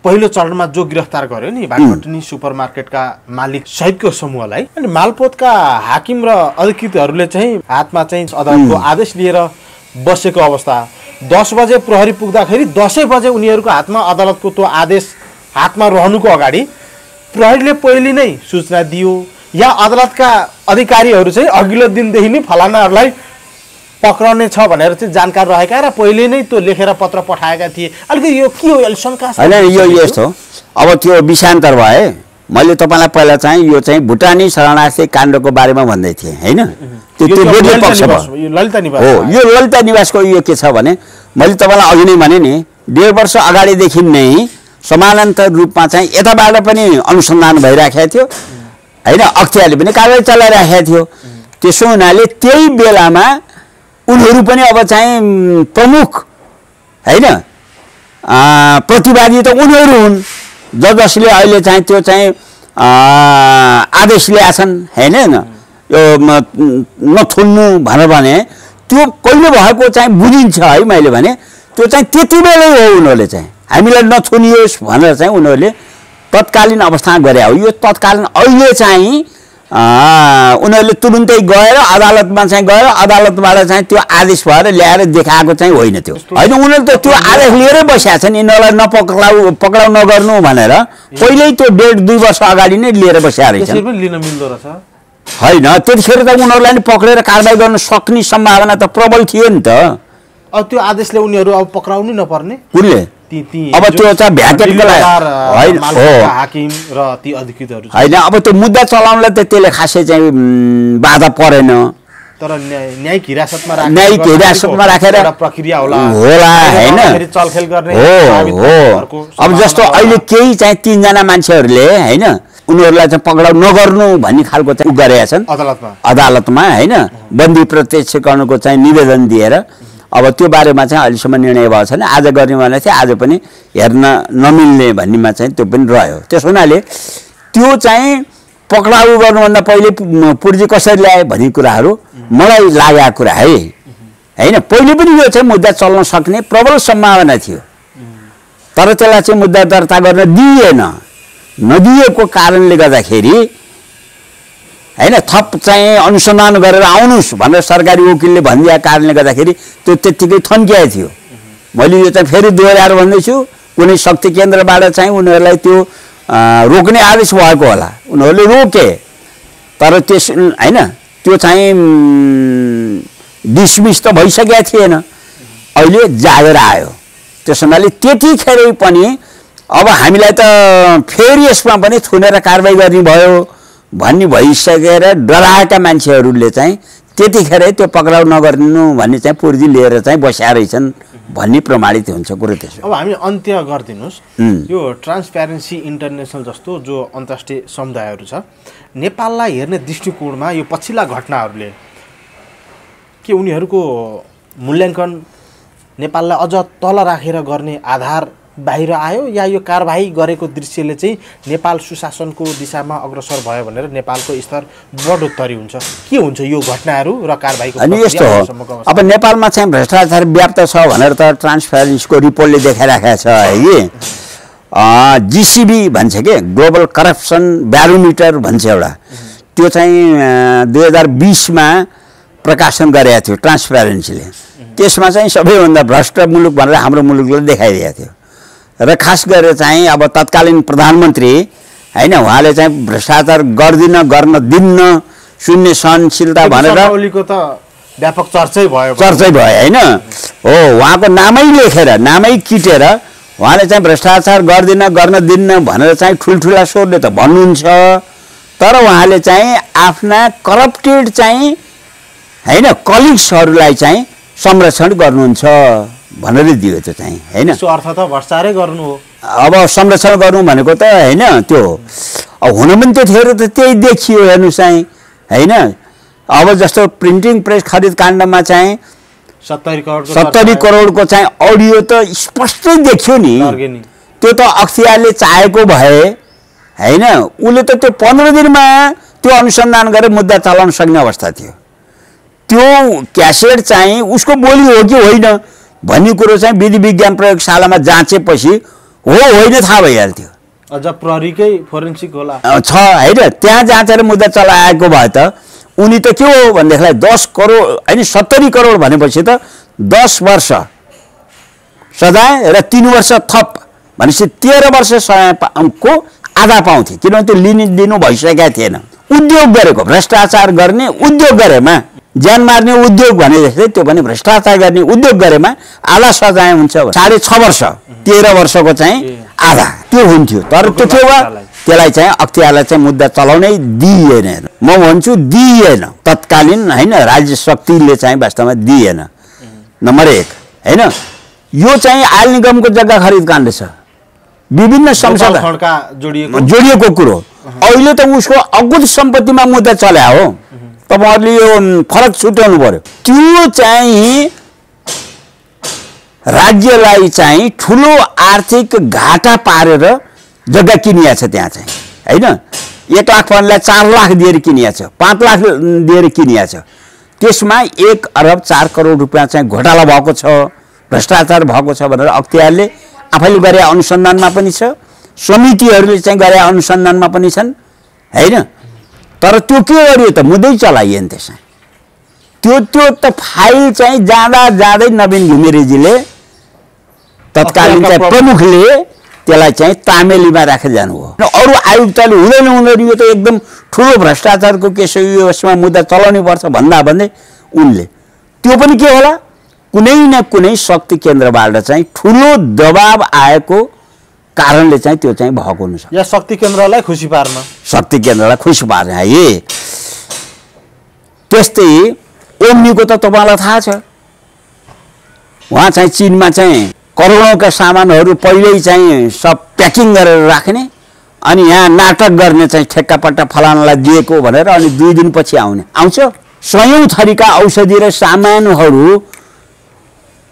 पहिलो चरणमा जो गिरफ्तार गर्यो नि भागवटनी सुपर मार्केटका मालिक सहितको समूहलाई अनि मालपोतका हाकिम र अधिकृतहरूले चाहिँ हातमा चाहिँ अदालतको आदेश लिएर बसेको अवस्था। दस बजे प्रहरी पुग्दाखेरि दसै बजे उनीहरूको हातमा अदालतको त्यो आदेश हातमा रहनुको अगाडि प्रहरीले पहिले नै सूचना दियो। या अदालतका अधिकारीहरू चाहिँ अघिल्लो दिनदेखि नै फलानाहरूलाई पक्राउने छ भनेर चाहिँ जानकार रहेका र पहिले नै त्यो लेखेर पत्र पठाएका थिए। अलिकति यो के हो शङ्का होइन यो यस्तो अब त्यो विषयान्तर भए मैले तपाईँलाई पहिला चाहिँ यो चाहिँ भुटानी शरणार्थी काण्डको बारेमा भन्दै थिएँ होइन? त्यो त्यो ललिता पक्ष भयो। हो, यो ललिता निवास हो हो। यो ललिता निवासको यो के छ भने मैले तपाईँलाई अघि नै भने नि डेढ वर्ष अगाडिदेखि नै समानान्तर रूपमा चाहिँ यताबाट पनि अनुसन्धान भइराखेको थियो। होइन अख्तियारले पनि कारवाही चलाइराखेको थियो। त्यसो हुनाले त्यही बेलामा उनीहरू पनि अब चाहिँ प्रमुख होइन? प्रतिवादी त उनीहरू हुन्। ज जसले अहिले चाहिँ त्यो चाहिँ आदेश ल्याएछन् होइन? यो नथुन्नु भनेर भने त्यो कहिले भएको चाहिँ बुझिन्छ है मैले भने त्यो चाहिँ त्यति बेलै हो उनीहरूले चाहिँ। हामीलाई नथुनियोस् भनेर चाहिँ उनीहरूले तत्कालीन अवस्थामा गरे हो। यो तत्कालीन अहिले चाहिँ उनीहरूले तुरुन्तै गएर अदालतमा चाहिँ गएर अदालतबाट चाहिँ त्यो आदेश भएर ल्याएर देखाएको चाहिँ होइन त्यो। होइन उनीहरू त त्यो आदेश लिएरै बसिया छन् यिनीहरूलाई नपक्राउ पक्राउ नगर्नु भनेर पहिल्यै त्यो डेढ दुई वर्ष अगाडि नै लिएर बसिया रहेछ। होइन त्यतिखेर त उनीहरूलाई नि पक्रेर कारवाही गर्न सक्ने सम्भावना त प्रबल थियो नि त। त्यो आदेशले उनीहरू अब पक्राउनु नपर्ने। कुनले अब त्यो चाहिँ अ, होइन, हो। हाकिम र ती अधिकृतहरू छन्। होइन अब त्यो मुद्दा चलाउनलाई त त्यसले खासै चाहिँ बाधा परेन तर न्याय- न्यायिक हिरासतमा राखेर न्यायिक हिरासतमा राखेर प्रक्रिया होला होला, होइन? चलखेल गर्ने हो हो अब जस्तो अहिले होला। केही चाहिँ तिनजना मान्छेहरूले होइन उनीहरूलाई चाहिँ पक्राउ नगर्नु भन्ने खालको चाहिँ गरेका छन् अदालतमा अदालतमा होइन बन्दी प्रत्यक्षकरणको चाहिँ निवेदन दिएर अब त्यो बारेमा चाहिँ अहिलेसम्म निर्णय भएको छैन। आज गर्ने वाला थियो आज पनि हेर्न नमिल्ने भन्नेमा चाहिँ त्यो पनि रह्यो। त्यस हुनाले त्यो चाहिँ पक्राउ गर्नुभन्दा पहिले पुर्जी कसरी ल्याए भन्ने कुराहरू मलाई लागेको कुरा है। होइन पहिले पनि यो चाहिँ मुद्दा चल्न सक्ने प्रबल सम्भावना थियो। तर त्यसलाई चाहिँ मुद्दा दर्ता गर्न दिइएन। नदिएको कारणले गर्दाखेरि होइन थप चाहिँ अनुसन्धान गरेर आउनुहोस् भनेर सरकारी वकिलले भनिदिएको कारणले गर्दाखेरि त्यो त्यत्तिकै थन्किएको थियो। मैले यो चाहिँ फेरि दोहोऱ्याएर भन्दैछु कुनै शक्ति केन्द्रबाट चाहिँ उनीहरूलाई त्यो रोक्ने आदेश भएको होला। उनीहरूले रोके तर त्यस होइन त्यो चाहिँ डिसमिस त भइसकेको थिएन। अहिले जागेर आयो। त्यस हुनाले त्यतिखेरै पनि अब हामीलाई त फेरि यसमा पनि थुनेर कारवाही गर्ने भयो। भन्ने भइसकेर डराएका मान्छेहरूले चाहिँ त्यतिखेरै त्यो पक्राउ नगर्नु भन्ने चाहिँ पूर्जी लिएर चाहिँ बस्या रहेछन् भन्ने प्रमाणित हुन्छ कुरो त्यसो अब हामी अन्त्य गरिदिनुहोस्. यो ट्रान्सप्यारेन्सी इन्टरनेसनल जस्तो जो अन्तर्राष्ट्रिय समुदायहरू छ नेपाललाई हेर्ने दृष्टिकोणमा यो पछिल्ला घटनाहरूले के उनीहरूको मूल्याङ्कन नेपाललाई अझ तल राखेर गर्ने आधार बाहिर आयो या यो कारबाही गरेको दृश्यले चाहिँ नेपाल सुशासनको दिशामा अग्रसर भयो भनेर नेपालको स्तर बढोत्तरी हुन्छ। के हुन्छ यो घटनाहरू र कारबाहीको अनि यस्तो हो? अब नेपालमा चाहिँ भ्रष्टाचार व्याप्त छ भनेर त ट्रान्सप्यारेन्सीको रिपोर्टले देखाइराखेको छ है। कि जिसिबी भन्छ कि? ग्लोबल करप्सन ब्यारोमिटर भन्छ एउटा। त्यो चाहिँ दुई हजार बिसमा प्रकाशन गरेको थियो ट्रान्सप्यारेन्सीले त्यसमा चाहिँ सबैभन्दा भ्रष्ट मुलुक भनेर हाम्रो मुलुकलाई देखाइदिएको थियो। र खास गरेर चाहिँ अब तत्कालीन प्रधानमन्त्री होइन उहाँले चाहिँ भ्रष्टाचार गर्दिन गर्न दिन्न शून्य सहनशीलता भनेर त व्यापक चर्चै भयो। चर्चै भयो होइन? हो उहाँको नामै लेखेर नामै किटेर उहाँले चाहिँ भ्रष्टाचार गर्दिन गर्न दिन्न भनेर चाहिँ ठुल्ठुला स्वरले त भन्नुहुन्छ। तर उहाँले चाहिँ आफ्ना करप्टेड चाहिँ होइन कलिग्सहरूलाई चाहिँ संरक्षण गर्नुहुन्छ। भनेर दियो त्यो चाहिँ होइन? अर्थ त भ्रष्टाचारै गर्नु हो। अब संरक्षण गर्नु भनेको त होइन त्यो अब हुन पनि त्यतिखेर त त्यही देखियो हेर्नु चाहिँ होइन? अब जस्तो प्रिन्टिङ प्रेस खरिद काण्डमा चाहिँ सत्तरी करोडको सत्तरी करोडको चाहिँ अडियो त स्पष्टै देखियो नि। त्यो त अख्तियारले चाहेको भए होइन? उसले त त्यो पन्ध्र दिनमा त्यो अनुसन्धान गरेर मुद्दा चलाउन सक्ने अवस्था थियो। त्यो क्यासेट चाहिँ उसको बोली हो कि होइन? भन्ने कुरो चाहिँ विधि विज्ञान प्रयोगशालामा जाँचेपछि हो होइन थाहा भइहाल्थ्यो। अझ प्रहरीकै फोरेन्सिक होला। छ होइन? त्यहाँ जाँचेर मुद्दा चलाएको भए त उनी त के हो भनेदेखिलाई दस करोड होइन सत्तरी करोड भनेपछि त दस वर्ष सजाय र तिन वर्ष थप भनेपछि तेह्र वर्ष सजाय पा- को आधा पाउँथे। किनभने त्यो लिनु दिनु भइसकेका थिएन। उद्योग गरेको भ्रष्टाचार गर्ने उद्योग गरेमा ज्यान मार्ने उद्योग भने जस्तै त्यो पनि भ्रष्टाचार गर्ने उद्योग गरेमा आधा सजाय हुन्छ साढे छ वर्ष तेह्र वर्षको चाहिँ आधा त्यो हुन्थ्यो। तर त्यो के भयो त्यसलाई चाहिँ अख्तियारलाई चाहिँ मुद्दा चलाउनै दिइएन। म भन्छु दिइएन। तत्कालीन होइन राज्य शक्तिले चाहिँ वास्तवमा दिएन। नम्बर एक होइन यो चाहिँ आयल निगमको जग्गा खरिद काण्ड छ। विभिन्न संसद जोडिएको। कुरो। अहिले त उसको अकुत सम्पत्तिमा मुद्दा चल्या हो। तपाईँहरूले यो फरक छुट्याउनु पर्यो। त्यो चाहिँ राज्यलाई चाहिँ ठुलो आर्थिक घाटा पारेर जग्गा किनिया छ त्यहाँ चाहिँ होइन? एक लाख पन्ध्रलाई चार लाख दिएर किनिया छ पाँच लाख दिएर किनिया छ। त्यसमा एक अरब चार करोड रुपियाँ चाहिँ घोटाला भएको छ भ्रष्टाचार भएको छ भनेर अख्तियारले आफैले गरे अनुसन्धानमा पनि छ समितिहरूले चाहिँ गरे अनुसन्धानमा पनि छन् होइन? तर त्यो के गरियो त मुद्दै चलाइयो नि त्यसमा त्यो त्यो त फाइल चाहिँ जाँदा जाँदै नवीन घिमिरेजीले तत्कालीन चाहिँ प्रमुखले त्यसलाई चाहिँ तामेलीमा राखेर जानुभयो। र अरू आयुक्तले हुँदैन हुँदैन यो त एकदम ठुलो भ्रष्टाचारको केस हो यसमा मुद्दा चलाउनै पर्छ भन्दा भन्दै उनले। त्यो पनि के होला? कुनै न कुनै शक्ति केन्द्रबाट चाहिँ ठुलो दबाब आएको कारणले चाहिँ त्यो चाहिँ भएको हुनसक्छ या शक्ति केन्द्रलाई खुसी पार्न। शक्ति केन्द्रलाई खुसी पार्ने है? त्यस्तै ओम्नीको त तपाईँलाई थाहा छ। उहाँ चाहिँ चिनमा चाहिँ करोडौँका सामानहरू पहिल्यै चाहिँ सब प्याकिङ गरेर राख्ने अनि यहाँ नाटक गर्ने चाहिँ ठेक्कापट्टा फलानालाई दिएको भनेर अनि दुई दिनपछि आउने। आउँछ? सयौँ थरीका औषधि र सामानहरू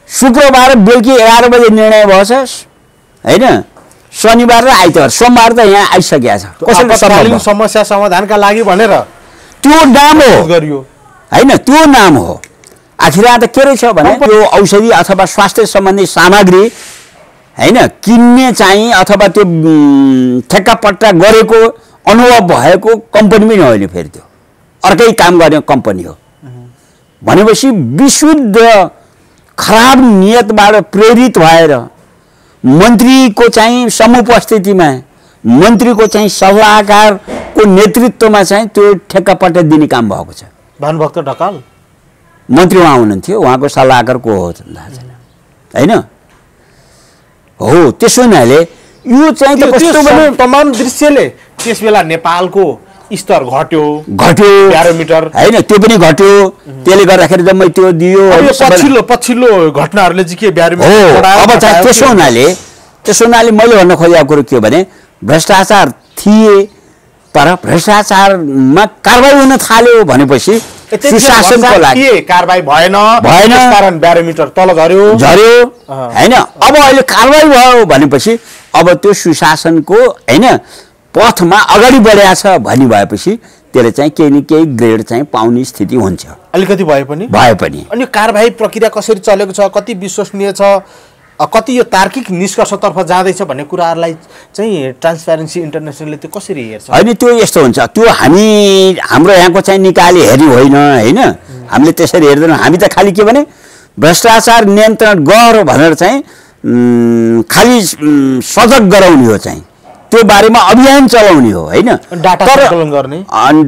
शुक्रबार बेलुकी एघार बजे निर्णय भएछ। होइन? शनिबार र आइतबार सोमबार त यहाँ आइसकेको छ। कसरी भयो? समस्या समाधानका लागि भनेर त्यो नाम हो। गरियो। होइन त्यो नाम हो। आखिर त के रहेछ भने त्यो औषधि अथवा स्वास्थ्य सम्बन्धी सामग्री होइन किन्ने चाहिँ अथवा त्यो ठेक्कापट्टा गरेको अनुभव भएको कम्पनी पनि होइन फेरि त्यो। अर्कै काम गर्ने कम्पनी हो। भनेपछि विशुद्ध खराब नियतबाट प्रेरित भएर मन्त्रीको चाहिँ समुपस्थितिमा मन्त्रीको चाहिँ सल्लाहकारको नेतृत्वमा चाहिँ त्यो ठेक्कापट्टा दिने काम भएको छ। भानुभक्त ढकाल? मन्त्री उहाँ हुनुहुन्थ्यो उहाँको सल्लाहकार को हो थाहा छैन। होइन? हो त्यसो हुनाले यो चाहिँ तमाम दृश्यले त्यस बेला नेपालको स्तर घट्यो। घट्यो। ब्यारोमिटर होइन त्यो पनि घट्यो। त्यसले गर्दाखेरि जम्मै त्यो दियो। पछिल्लो पछिल्लो घटनाहरूले चाहिँ के ब्यारोमिटर अब चाहिँ त्यसो हुनाले त्यसो हुनाले मैले भन्न खोजेको कुरो के हो भने भ्रष्टाचार थिए तर भ्रष्टाचारमा कारवाही हुन थाल्यो भनेपछि सुशासनको लागि थिए, कारबाही भएन। भएन। कारण ब्यारोमिटर तल झऱ्यो। झऱ्यो। होइन अब अहिले कारवाही भयो भनेपछि अब त्यो सुशासनको होइन पथमा अगाडि बढिया छ भनी भएपछि त्यसले चाहिँ केही न केही ग्रेड चाहिँ पाउने स्थिति हुन्छ। अलिकति भए पनि? भए पनि। अनि यो कारबाही प्रक्रिया कसरी चलेको छ? कति विश्वसनीय छ? कति यो तार्किक निष्कर्षतर्फ जाँदैछ भन्ने कुराहरूलाई चाहिँ ट्रान्सप्यारेन्सी इन्टरनेसनलले त्यो कसरी हेर्छ? होइन त्यो यस्तो हुन्छ। त्यो हामी हाम्रो यहाँको चाहिँ निकाली हेर्ने होइन होइन? हामीले त्यसरी हेर्दैनौँ। हामी त खालि के भने भ्रष्टाचार नियन्त्रण गर भनेर चाहिँ खालि सजग गराउने हो चाहिँ। त्यो बारेमा अभियान चलाउने हो होइन?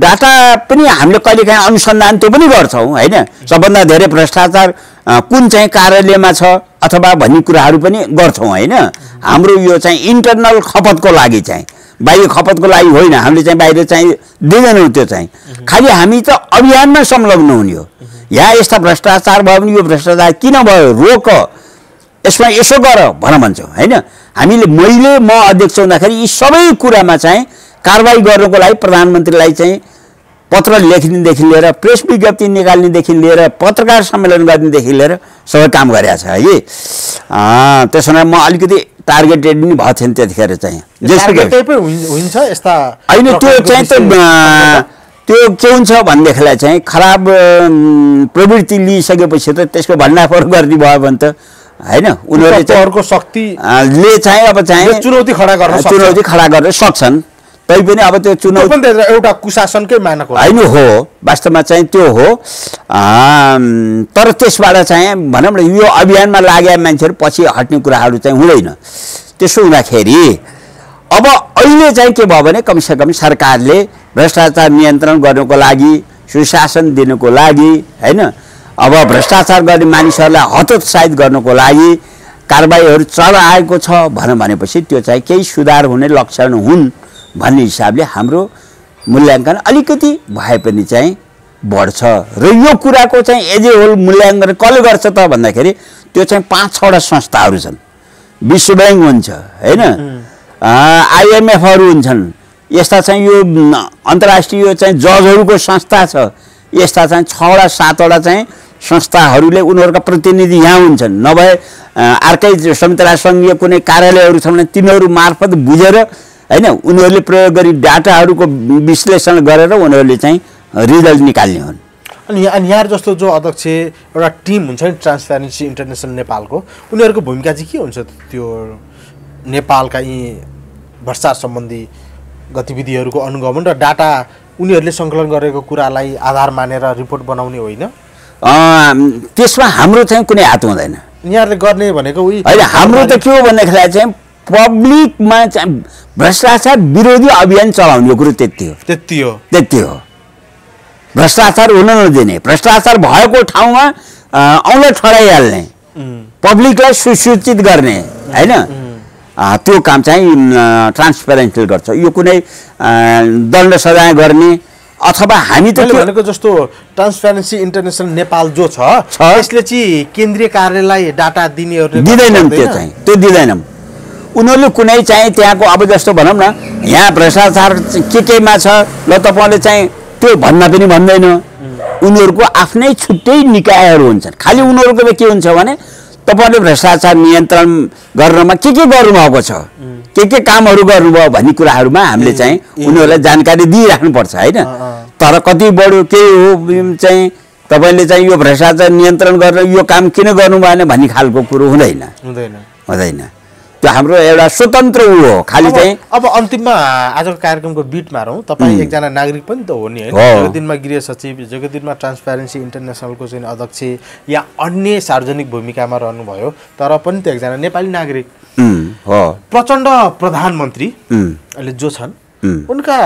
डाटा पनि हामीले कहिलेकाहीँ अनुसन्धान त्यो पनि गर्छौँ होइन? सबभन्दा धेरै भ्रष्टाचार कुन चाहिँ कार्यालयमा छ अथवा भन्ने कुराहरू पनि गर्छौँ होइन? हाम्रो यो चाहिँ इन्टरनल खपतको लागि चाहिँ बाहिर खपतको लागि होइन हामीले चाहिँ बाहिर चाहिँ दिँदैनौँ त्यो चाहिँ। खालि हामी त अभियानमा संलग्न हुने हो। यहाँ यस्ता भ्रष्टाचार भयो भने यो भ्रष्टाचार किन भयो? रोक यसमा यसो गर भन भन्छौँ होइन? हामीले मैले म अध्यक्ष हुँदाखेरि यी सबै कुरामा चाहिँ कारवाही गर्नको लागि प्रधानमन्त्रीलाई चाहिँ पत्र लेख्नेदेखि लिएर प्रेस विज्ञप्ति निकाल्नेदेखि लिएर पत्रकार सम्मेलन गर्नेदेखि लिएर सबै काम गरेका छ है? त्यसो भए म अलिकति टार्गेटेड पनि भएको थिएँ त्यतिखेर चाहिँ। होइन त्यो चाहिँ त्यो के हुन्छ भनेदेखिलाई चाहिँ खराब प्रवृत्ति लिइसकेपछि त त्यसको भण्डाफोर गरिदिनु भयो भने त होइन? उनीहरूले शक्ति ले चाहिँ अब चाहिँ चुनौती खडा गर्न। चुनौती खडा गर्न सक्छन्। तैपनि अब त्यो चुनौती एउटा कुशासनकै मानक होइन हो। वास्तवमा चाहिँ त्यो हो। तर त्यसबाट चाहिँ भनौँ न यो अभियानमा लागेका मान्छेहरू पछि हट्ने कुराहरू चाहिँ हुँदैन। त्यसो हुँदाखेरि अब अहिले चाहिँ के भयो भने कमसेकम सरकारले भ्रष्टाचार नियन्त्रण गर्नुको लागि सुशासन दिनुको लागि होइन अब भ्रष्टाचार गर्ने मानिसहरूलाई हतोत्साहित गर्नुको लागि कारबाहीहरू चल आएको छ भनौँ भनेपछि त्यो चाहिँ केही सुधार हुने लक्षण हुन् भन्ने हिसाबले हाम्रो मूल्याङ्कन अलिकति भए पनि चाहिँ बढ्छ। र यो कुराको चाहिँ एज ए होल मूल्याङ्कन कसले गर्छ त भन्दाखेरि त्यो चाहिँ पाँच छवटा संस्थाहरू छन्। विश्व ब्याङ्क हुन्छ होइन? आइएमएफहरू हुन्छन्। यस्ता चाहिँ यो अन्तर्राष्ट्रिय चाहिँ जजहरूको संस्था छ। यस्ता चाहिँ छवटा सातवटा चाहिँ संस्थाहरूले उनीहरूका प्रतिनिधि यहाँ हुन्छन्। नभए अर्कै संयुक्त राष्ट्रसङ्घीय कुनै कार्यालयहरू छन् भने तिनीहरू मार्फत बुझेर होइन उनीहरूले प्रयोग गरी डाटाहरूको विश्लेषण गरेर उनीहरूले चाहिँ रिजल्ट निकाल्ने हुन्। अनि यहाँ यहाँ जस्तो जो अध्यक्ष एउटा टिम हुन्छ नि ट्रान्सप्यारेन्सी इन्टरनेसनल नेपालको उनीहरूको भूमिका चाहिँ के हुन्छ त्यो नेपालका यी भ्रष्टाचार सम्बन्धी गतिविधिहरूको अनुगमन र डाटा उनीहरूले सङ्कलन गरेको कुरालाई आधार मानेर रिपोर्ट बनाउने होइन? त्यसमा हाम्रो चाहिँ कुनै हात हुँदैन। यहाँहरूले गर्ने भनेको होइन हाम्रो त के हो भन्दाखेरि चाहिँ पब्लिकमा चाहिँ भ्रष्टाचार विरोधी अभियान चलाउने यो कुरो त्यति हो। त्यति हो। त्यति हो। भ्रष्टाचार हुन नदिने भ्रष्टाचार भएको ठाउँमा औँला ठडाइहाल्ने पब्लिकलाई सुसूचित गर्ने होइन? त्यो काम चाहिँ ट्रान्सपेरेन्टले गर्छ। यो कुनै दण्ड सजाय गर्ने अथवा हामी त भनेको जस्तो ट्रान्सप्यारेन्सी इन्टरनेसनल नेपाल जो छ। यसले चाहिँ केन्द्रीय कार्यालयलाई डाटा दिनेहरूले दिँदैनन् त्यो? चाहिँ। त्यो दिँदैनन्। उनीहरूले कुनै चाहिँ त्यहाँको अब जस्तो भनौँ न यहाँ भ्रष्टाचार के केमा छ ल तपाईँले चाहिँ त्यो भन्न पनि भन्दैन। उनीहरूको आफ्नै छुट्टै निकायहरू हुन्छन्। खालि उनीहरूको त के हुन्छ भने तपाईँले भ्रष्टाचार नियन्त्रण गर्नमा के के गर्नुभएको छ? के के कामहरू गर्नुभयो भन्ने कुराहरूमा हामीले चाहिँ उनीहरूलाई जानकारी दिइराख्नुपर्छ होइन। तर कति बढ्यो के हो चाहिँ तपाईँले चाहिँ यो भ्रष्टाचार नियन्त्रण गरेर यो काम किन गर्नु भएन भन्ने खालको कुरो हुँदैन। हुँदैन। हुँदैन। त्यो हाम्रो एउटा स्वतन्त्र ऊ हो खालि अब- चाहिँ। अब अन्तिममा आजको कार्यक्रमको बिट मारौँ तपाईँ एकजना नागरिक पनि त हो नि होइन? हो। जगदिनमा गृह सचिव जगदिनमा ट्रान्सप्यारेन्सी इन्टरनेसनलको चाहिँ अध्यक्ष या अन्य सार्वजनिक भूमिकामा रहनुभयो तर पनि त एकजना नेपाली नागरिक। हो। प्रचण्ड प्रधानमन्त्री अहिले जो छन् उनका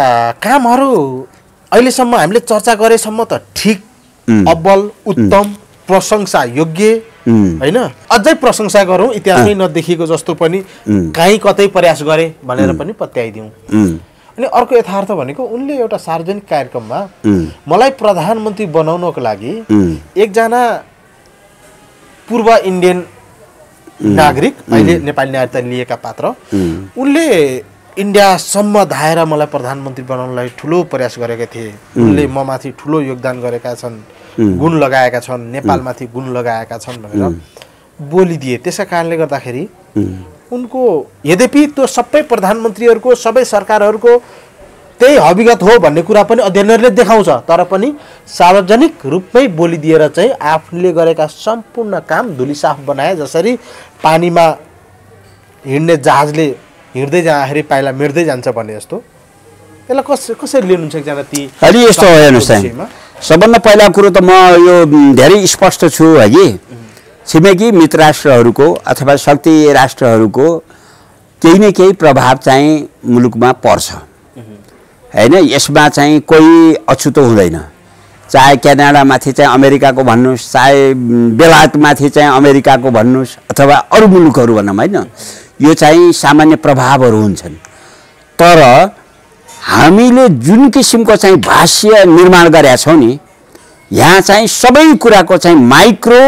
कामहरू अहिलेसम्म हामीले चर्चा गरेसम्म त ठिक अब्बल उत्तम प्रशंसा योग्य होइन? अझै प्रशंसा गरौँ इतिहासमै नदेखिएको जस्तो पनि. कहीँ कतै प्रयास गरे भनेर पनि पत्याइदिउँ। अनि अर्को यथार्थ भनेको उनले एउटा सार्वजनिक कार्यक्रममा मलाई प्रधानमन्त्री बनाउनको लागि एकजना पूर्व इन्डियन नागरिक अहिले नेपाली नागरिकता लिएका पात्र उनले इन्डियासम्म धाएर मलाई प्रधानमन्त्री बनाउनलाई ठुलो प्रयास गरेका थिए। उनले ममाथि ठुलो योगदान गरेका छन्। गुण लगाएका छन् नेपालमाथि गुण लगाएका छन् भनेर बोलिदिए। त्यसै कारणले गर्दाखेरि उनको यद्यपि त्यो सबै प्रधानमन्त्रीहरूको सबै सरकारहरूको त्यही हविगत हो भन्ने कुरा पनि अध्ययनहरूले देखाउँछ। तर पनि सार्वजनिक रूपमै बोलिदिएर चाहिँ आफूले गरेका सम्पूर्ण काम धुलिसाफ बनाए जसरी पानीमा हिँड्ने जहाजले हिँड्दै जाँदाखेरि पाइला मेट्दै जान्छ भने जस्तो। यसलाई कस कसरी लिनुहुन्छ एकजना ती हो सबभन्दा पहिला कुरो त म यो धेरै स्पष्ट छु हगि छिमेकी मित्र राष्ट्रहरूको अथवा शक्ति राष्ट्रहरूको केही न केही प्रभाव चाहिँ मुलुकमा पर्छ। होइन? यसमा चाहिँ कोही अछुतो हुँदैन। चाहे क्यानाडामाथि चाहिँ अमेरिकाको भन्नुहोस् चाहे बेलायतमाथि चाहिँ अमेरिकाको भन्नुहोस् अथवा अरू मुलुकहरू भनौँ होइन? यो चाहिँ सामान्य प्रभावहरू हुन्छन्। तर हामीले जुन किसिमको चाहिँ भाष्य निर्माण गरेका छौँ नि यहाँ चाहिँ सबै कुराको चाहिँ माइक्रो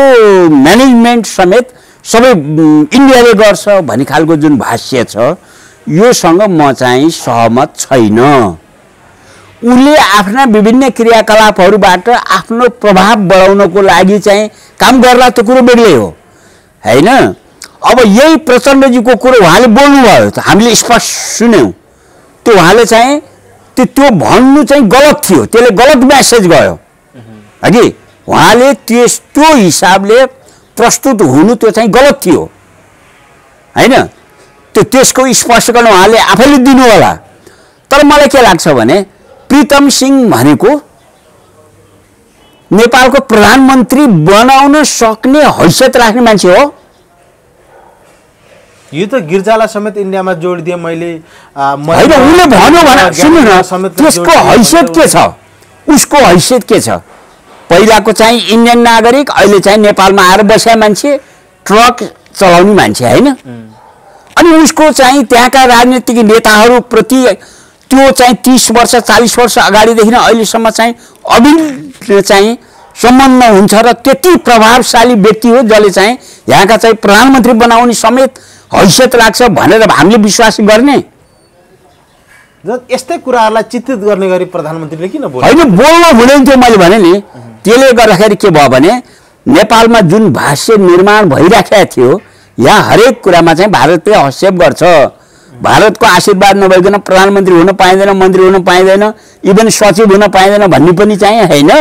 म्यानेजमेन्ट समेत सबै इन्डियाले गर्छ भन्ने खालको जुन भाष्य छ योसँग म चाहिँ सहमत छैन। उसले आफ्ना विभिन्न क्रियाकलापहरूबाट आफ्नो प्रभाव बढाउनको लागि चाहिँ काम गर्ला त्यो कुरो बेग्लै हो। होइन? अब यही प्रचण्डजीको कुरो उहाँले बोल्नुभयो त हामीले स्पष्ट सुन्यौँ। त्यो उहाँले चाहिँ त्यो त्यो भन्नु चाहिँ गलत थियो। त्यसले गलत म्यासेज गयो। हगि उहाँले त्यस त्यो हिसाबले प्रस्तुत हुनु त्यो चाहिँ गलत थियो। होइन? त्यो त्यसको स्पष्टीकरण उहाँले आफैले दिनु होला तर मलाई के लाग्छ भने प्रितम सिंह भनेको नेपालको प्रधानमन्त्री बनाउन सक्ने हैसियत राख्ने मान्छे हो। यो त गिर्जालाई समेत इन्डियामा जोडिदिएँ मैले उसले भन्यो भने सुन्नु न समेत त्यसको जोडिदिएँ हैसियत के। छ? उसको हैसियत के छ? पहिलाको चाहिँ इन्डियन नागरिक अहिले चाहिँ नेपालमा आएर बसेका मान्छे ट्रक चलाउने मान्छे होइन? अनि उसको चाहिँ त्यहाँका राजनीतिक नेताहरूप्रति त्यो चाहिँ तिस वर्ष चालिस वर्ष अगाडिदेखि नै अहिलेसम्म चाहिँ अभिन्न चाहिँ सम्बन्ध हुन्छ र त्यति प्रभावशाली व्यक्ति हो जसले चाहिँ यहाँका चाहिँ प्रधानमन्त्री बनाउने समेत हैसियत लाग्छ भनेर हामीले विश्वास गर्ने। यस्तै कुराहरूलाई चित्रित गर्ने गरी प्रधानमन्त्रीले किन होइन बोल्न हुँदैन थियो मैले भने नि त्यसले गर्दाखेरि के भयो भने नेपालमा जुन भाष्य निर्माण भइराखेको थियो यहाँ हरेक कुरामा चाहिँ भारतले हस्तक्षेप गर्छ। भारतको आशीर्वाद नभइकन प्रधानमन्त्री हुन पाइँदैन मन्त्री हुन पाइँदैन इभन सचिव हुन पाइँदैन भन्ने पनि चाहिँ होइन।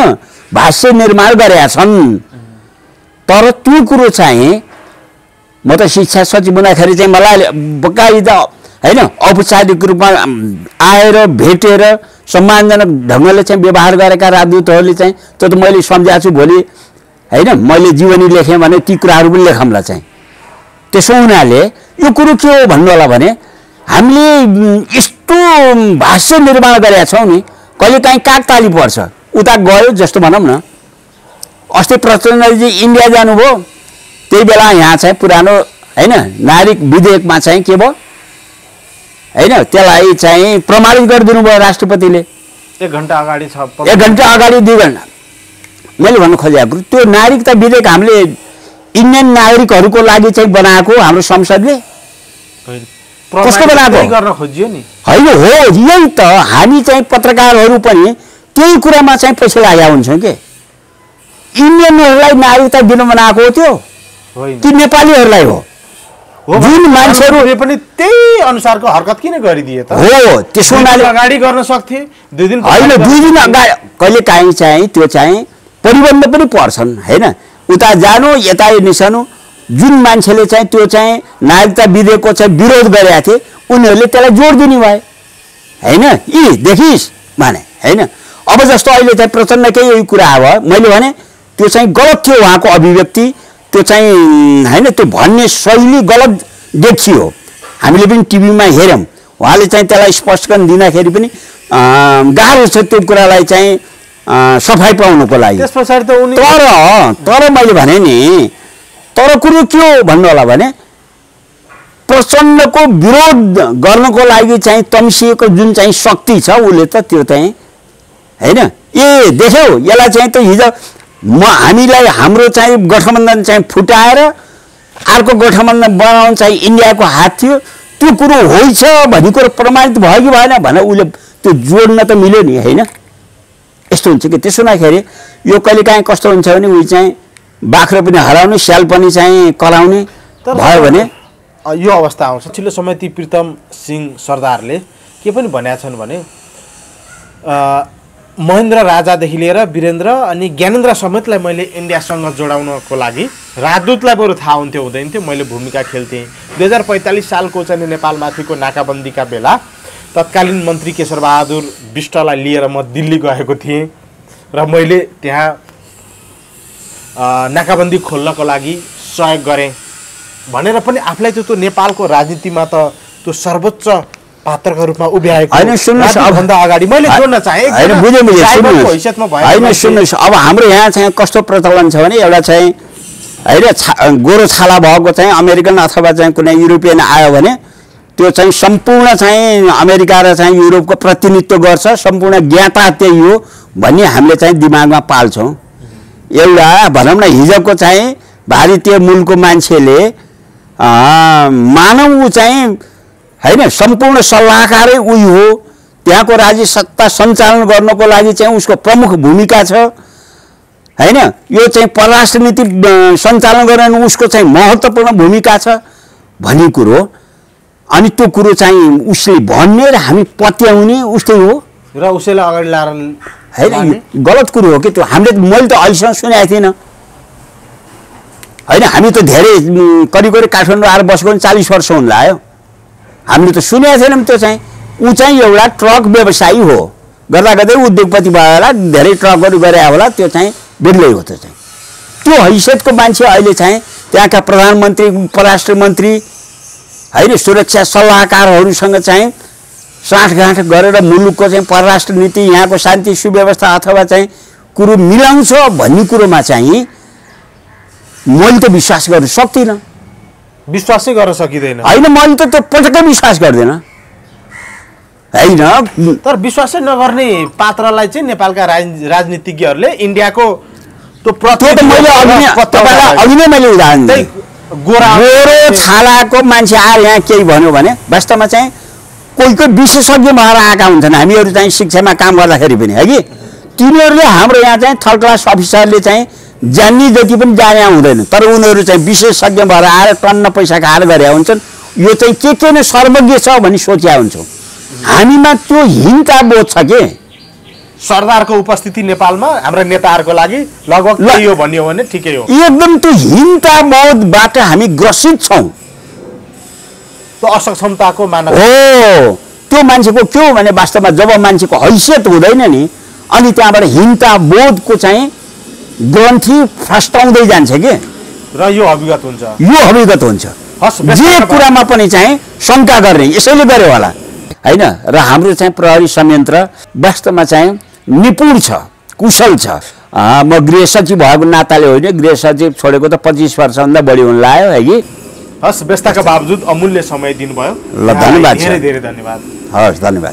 भाष्य निर्माण गरेका छन्। तर त्यो कुरो चाहिँ म त शिक्षा सचिव हुँदाखेरि चाहिँ मलाई बकाइदा होइन? औपचारिक रूपमा आएर भेटेर सम्मानजनक ढङ्गले चाहिँ व्यवहार गरेका राजदूतहरूले चाहिँ त्यो त मैले सम्झाएको छु भोलि होइन? मैले जीवनी लेखेँ भने ती कुराहरू पनि लेखौँला चाहिँ। त्यसो हुनाले यो कुरो के हो भन्नु होला भने हामीले यस्तो भाष्य निर्माण गरेका छौँ नि कहिले काहीँ कागताली पर्छ। उता गयो जस्तो भनौँ न। अस्ति प्रचण्डजी इन्डिया जानुभयो। त्यही बेला यहाँ चाहिँ पुरानो होइन नागरिक विधेयकमा चाहिँ के भयो? होइन त्यसलाई चाहिँ प्रमाणित गरिदिनु भयो राष्ट्रपतिले। एक घन्टा अगाडि छ एक घन्टा अगाडि दुई घन्टा। मैले भन्नु खोजेको त्यो नागरिकता विधेयक हामीले इन्डियन नागरिकहरूको लागि चाहिँ बनाएको हाम्रो संसदले? कसको बनाएको? होइन हो यही त हामी चाहिँ पत्रकारहरू पनि त्यही कुरामा चाहिँ पछि लागेका हुन्छौँ के? इन्डियनहरूलाई नागरिकता दिन बनाएको हो त्यो। कि नेपालीहरूलाई हो। जुन भने मान्छेहरू- प्रधानमन्त्रीले पनि त्यही अनुसारको हरकत किन गरिदिए त? हो त्यसो दुई दिन हुनाले अगाडि गर्न सक्थे दुई दिन होइन दुई दिन। अगाडि कहिले काहीँ चाहिँ त्यो चाहिँ परिबन्ध पनि पर्छन् होइन? उता जानु यता निस्कनु। जुन मान्छेले चाहिँ त्यो चाहिँ नागरिकता विधेयकको चाहिँ विरोध गरेका थिए उनीहरूले त्यसलाई जोड दिने भए। होइन? यी देखिस् भने होइन? अब जस्तो अहिले चाहिँ प्रचण्डकै यही कुरा अब मैले भने त्यो चाहिँ गलत थियो उहाँको अभिव्यक्ति। त्यो चाहिँ होइन त्यो भन्ने शैली गलत देखियो। हामीले पनि टिभीमा हेऱ्यौँ। उहाँले चाहिँ त्यसलाई स्पष्टीकरण दिँदाखेरि पनि गाह्रो छ त्यो कुरालाई चाहिँ सफाइ पाउनुको लागि। त्यस पछाडि त उनी तर तर मैले भने नि तर कुरो के हो भन्नु होला भने प्रचण्डको विरोध गर्नको लागि चाहिँ तम्सिएको जुन चाहिँ शक्ति छ उसले त त्यो चाहिँ होइन ए देख्यौ यसलाई चाहिँ त हिजो म हामीलाई हाम्रो चाहिँ गठबन्धन चाहिँ फुटाएर अर्को गठबन्धन बनाउनु चाहिँ इन्डियाको हात थियो। त्यो कुरो होइन भन्ने कुरो प्रमाणित भयो कि भएन भने उसले त्यो जोड्न त मिल्यो नि होइन? यस्तो हुन्छ कि? त्यसो हुँदाखेरि यो कहिले काहीँ कस्तो हुन्छ भने उयो चाहिँ बाख्रो पनि हराउने स्याल पनि चाहिँ कराउने भयो भने यो अवस्था आउँछ। पछिल्लो समय ती प्रीतम सिंह सरदारले के पनि भनेका छन् भने महेन्द्र राजादेखि लिएर वीरेन्द्र अनि ज्ञानेन्द्र समेतलाई मैले इन्डियासँग जोडाउनको लागि राजदूतलाई बरु थाहा हुन्थ्यो हुँदैन थियो मैले भूमिका खेल्थेँ। दुई हजार पैँतालिस सालको चाहिँ नापालमाथिको नाकाबन्दीका बेला तत्कालीन मन्त्री केशरबहादुर विष्टलाई लिएर म दिल्ली गएको थिएँ र मैले त्यहाँ नाकाबन्दी खोल्नको लागि सहयोग गरेँ। भनेर पनि आफूलाई त्यो नेपालको राजनीतिमा त त्यो सर्वोच्च पात्रको रूपमा उभ्याएको होइन सुन्नुहोस् अब भन्दा अगाडि मैले जोड्न चाहेँ होइन बुझेँ बुझेँ सुन्नुहोस्। होइन सुन्नुहोस् अब हाम्रो यहाँ चाहिँ कस्तो प्रचलन छ भने एउटा चाहिँ होइन छा गोरो छाला भएको चाहिँ अमेरिकन अथवा चाहिँ कुनै युरोपियन आयो भने त्यो चाहिँ सम्पूर्ण चाहिँ अमेरिका र चाहिँ युरोपको प्रतिनिधित्व गर्छ सम्पूर्ण ज्ञाता त्यही हो भन्ने हामीले चाहिँ दिमागमा पाल्छौँ। एउटा भनौँ न हिजोको चाहिँ भारतीय मूलको मान्छेले मानव चाहिँ होइन सम्पूर्ण सल्लाहकारै उही हो। त्यहाँको राज्य सत्ता सञ्चालन गर्नको लागि चाहिँ उसको प्रमुख भूमिका छ। होइन यो चाहिँ परराष्ट्र नीति सञ्चालन गर्न उसको चाहिँ महत्त्वपूर्ण भूमिका छ भन्ने कुरो अनि त्यो कुरो चाहिँ उसले भन्ने र हामी पत्याउने उस्तै हो। र उसैलाई अगाडि ल्याएर होइन गलत कुरो हो कि त्यो? हामीले मैले त अहिलेसम्म सुनेको थिइनँ। होइन हामी त धेरै करिब करिब काठमाडौँ आएर बसेको चालिस वर्ष हुन लाग्यो। हामीले त सुनेको थिएनौँ त्यो चाहिँ ऊ चाहिँ एउटा ट्रक व्यवसायी हो। गर्दा गर्दै उद्योगपति भयो होला धेरै ट्रकहरू गरे होला त्यो चाहिँ बेग्लै हो त्यो चाहिँ। त्यो हैसियतको मान्छे अहिले चाहिँ त्यहाँका प्रधानमन्त्री परराष्ट्र मन्त्री होइन सुरक्षा सल्लाहकारहरूसँग चाहिँ साँठगाँठ गरेर मुलुकको चाहिँ परराष्ट्र नीति यहाँको शान्ति सुव्यवस्था अथवा चाहिँ कुरो मिलाउँछ भन्ने कुरोमा चाहिँ मैले त विश्वास गर्नु सक्दिनँ। विश्वासै गर्न सकिँदैन। होइन मैले त त्यो पटक्कै विश्वास गर्दिनँ। होइन तर विश्वासै नगर्ने पात्रलाई चाहिँ नेपालका राज राजनीतिज्ञहरूले इन्डियाको त्यो त्यो त मैले अघि नै तपाईँलाई अघि नै मैले उदाहरण दिएँ। गोरा गोरो छालाको मान्छे आएर यहाँ केही भन्यो भने वास्तवमा चाहिँ कोही कोही विशेषज्ञ भएर आएका हुन्छन्। हामीहरू चाहिँ शिक्षामा काम गर्दाखेरि पनि है कि? तिनीहरूले हाम्रो यहाँ चाहिँ थर्ड क्लास अफिसरले चाहिँ जान्ने जति पनि जाने हुँदैन तर उनीहरू चाहिँ विशेषज्ञ भएर आएर टन्न पैसा खाएर गरे हुन्छन्। यो चाहिँ के के नै सर्वज्ञ छ भनी सोचिया हुन्छौँ। हामीमा त्यो हिंता बोध छ के? सरदारको उपस्थिति नेपालमा हाम्रा नेताहरूको लागि लगभग भन्ने हो भने ठिकै हो। एकदम त्यो हिंता बोधबाट हामी ग्रसित छौँ। त्यो असक्षमताको मानव हो त्यो मान्छेको के हो भने वास्तवमा जब मान्छेको हैसियत हुँदैन नि अनि त्यहाँबाट हिंता बोधको चाहिँ ग्रन्थि फस्टाउँदै जान्छ कि? र यो अभिगत हुन्छ। यो अभिगत हुन्छ। हस् जे कुरामा पनि चाहिँ शङ्का गर्ने यसैले गर्यो होला। होइन? र हाम्रो चाहिँ प्रहरी संयन्त्र वास्तवमा चाहिँ निपुण छ कुशल छ। म गृह सचिव भएको नाताले होइन गृह सचिव छोडेको त पच्चिस वर्षभन्दा बढी हुन लाग्यो है कि? हस् व्यस्तका बावजुद अमूल्य समय दिनुभयो। ल, धन्यवाद धेरै। धेरै धन्यवाद। हवस् धन्यवाद।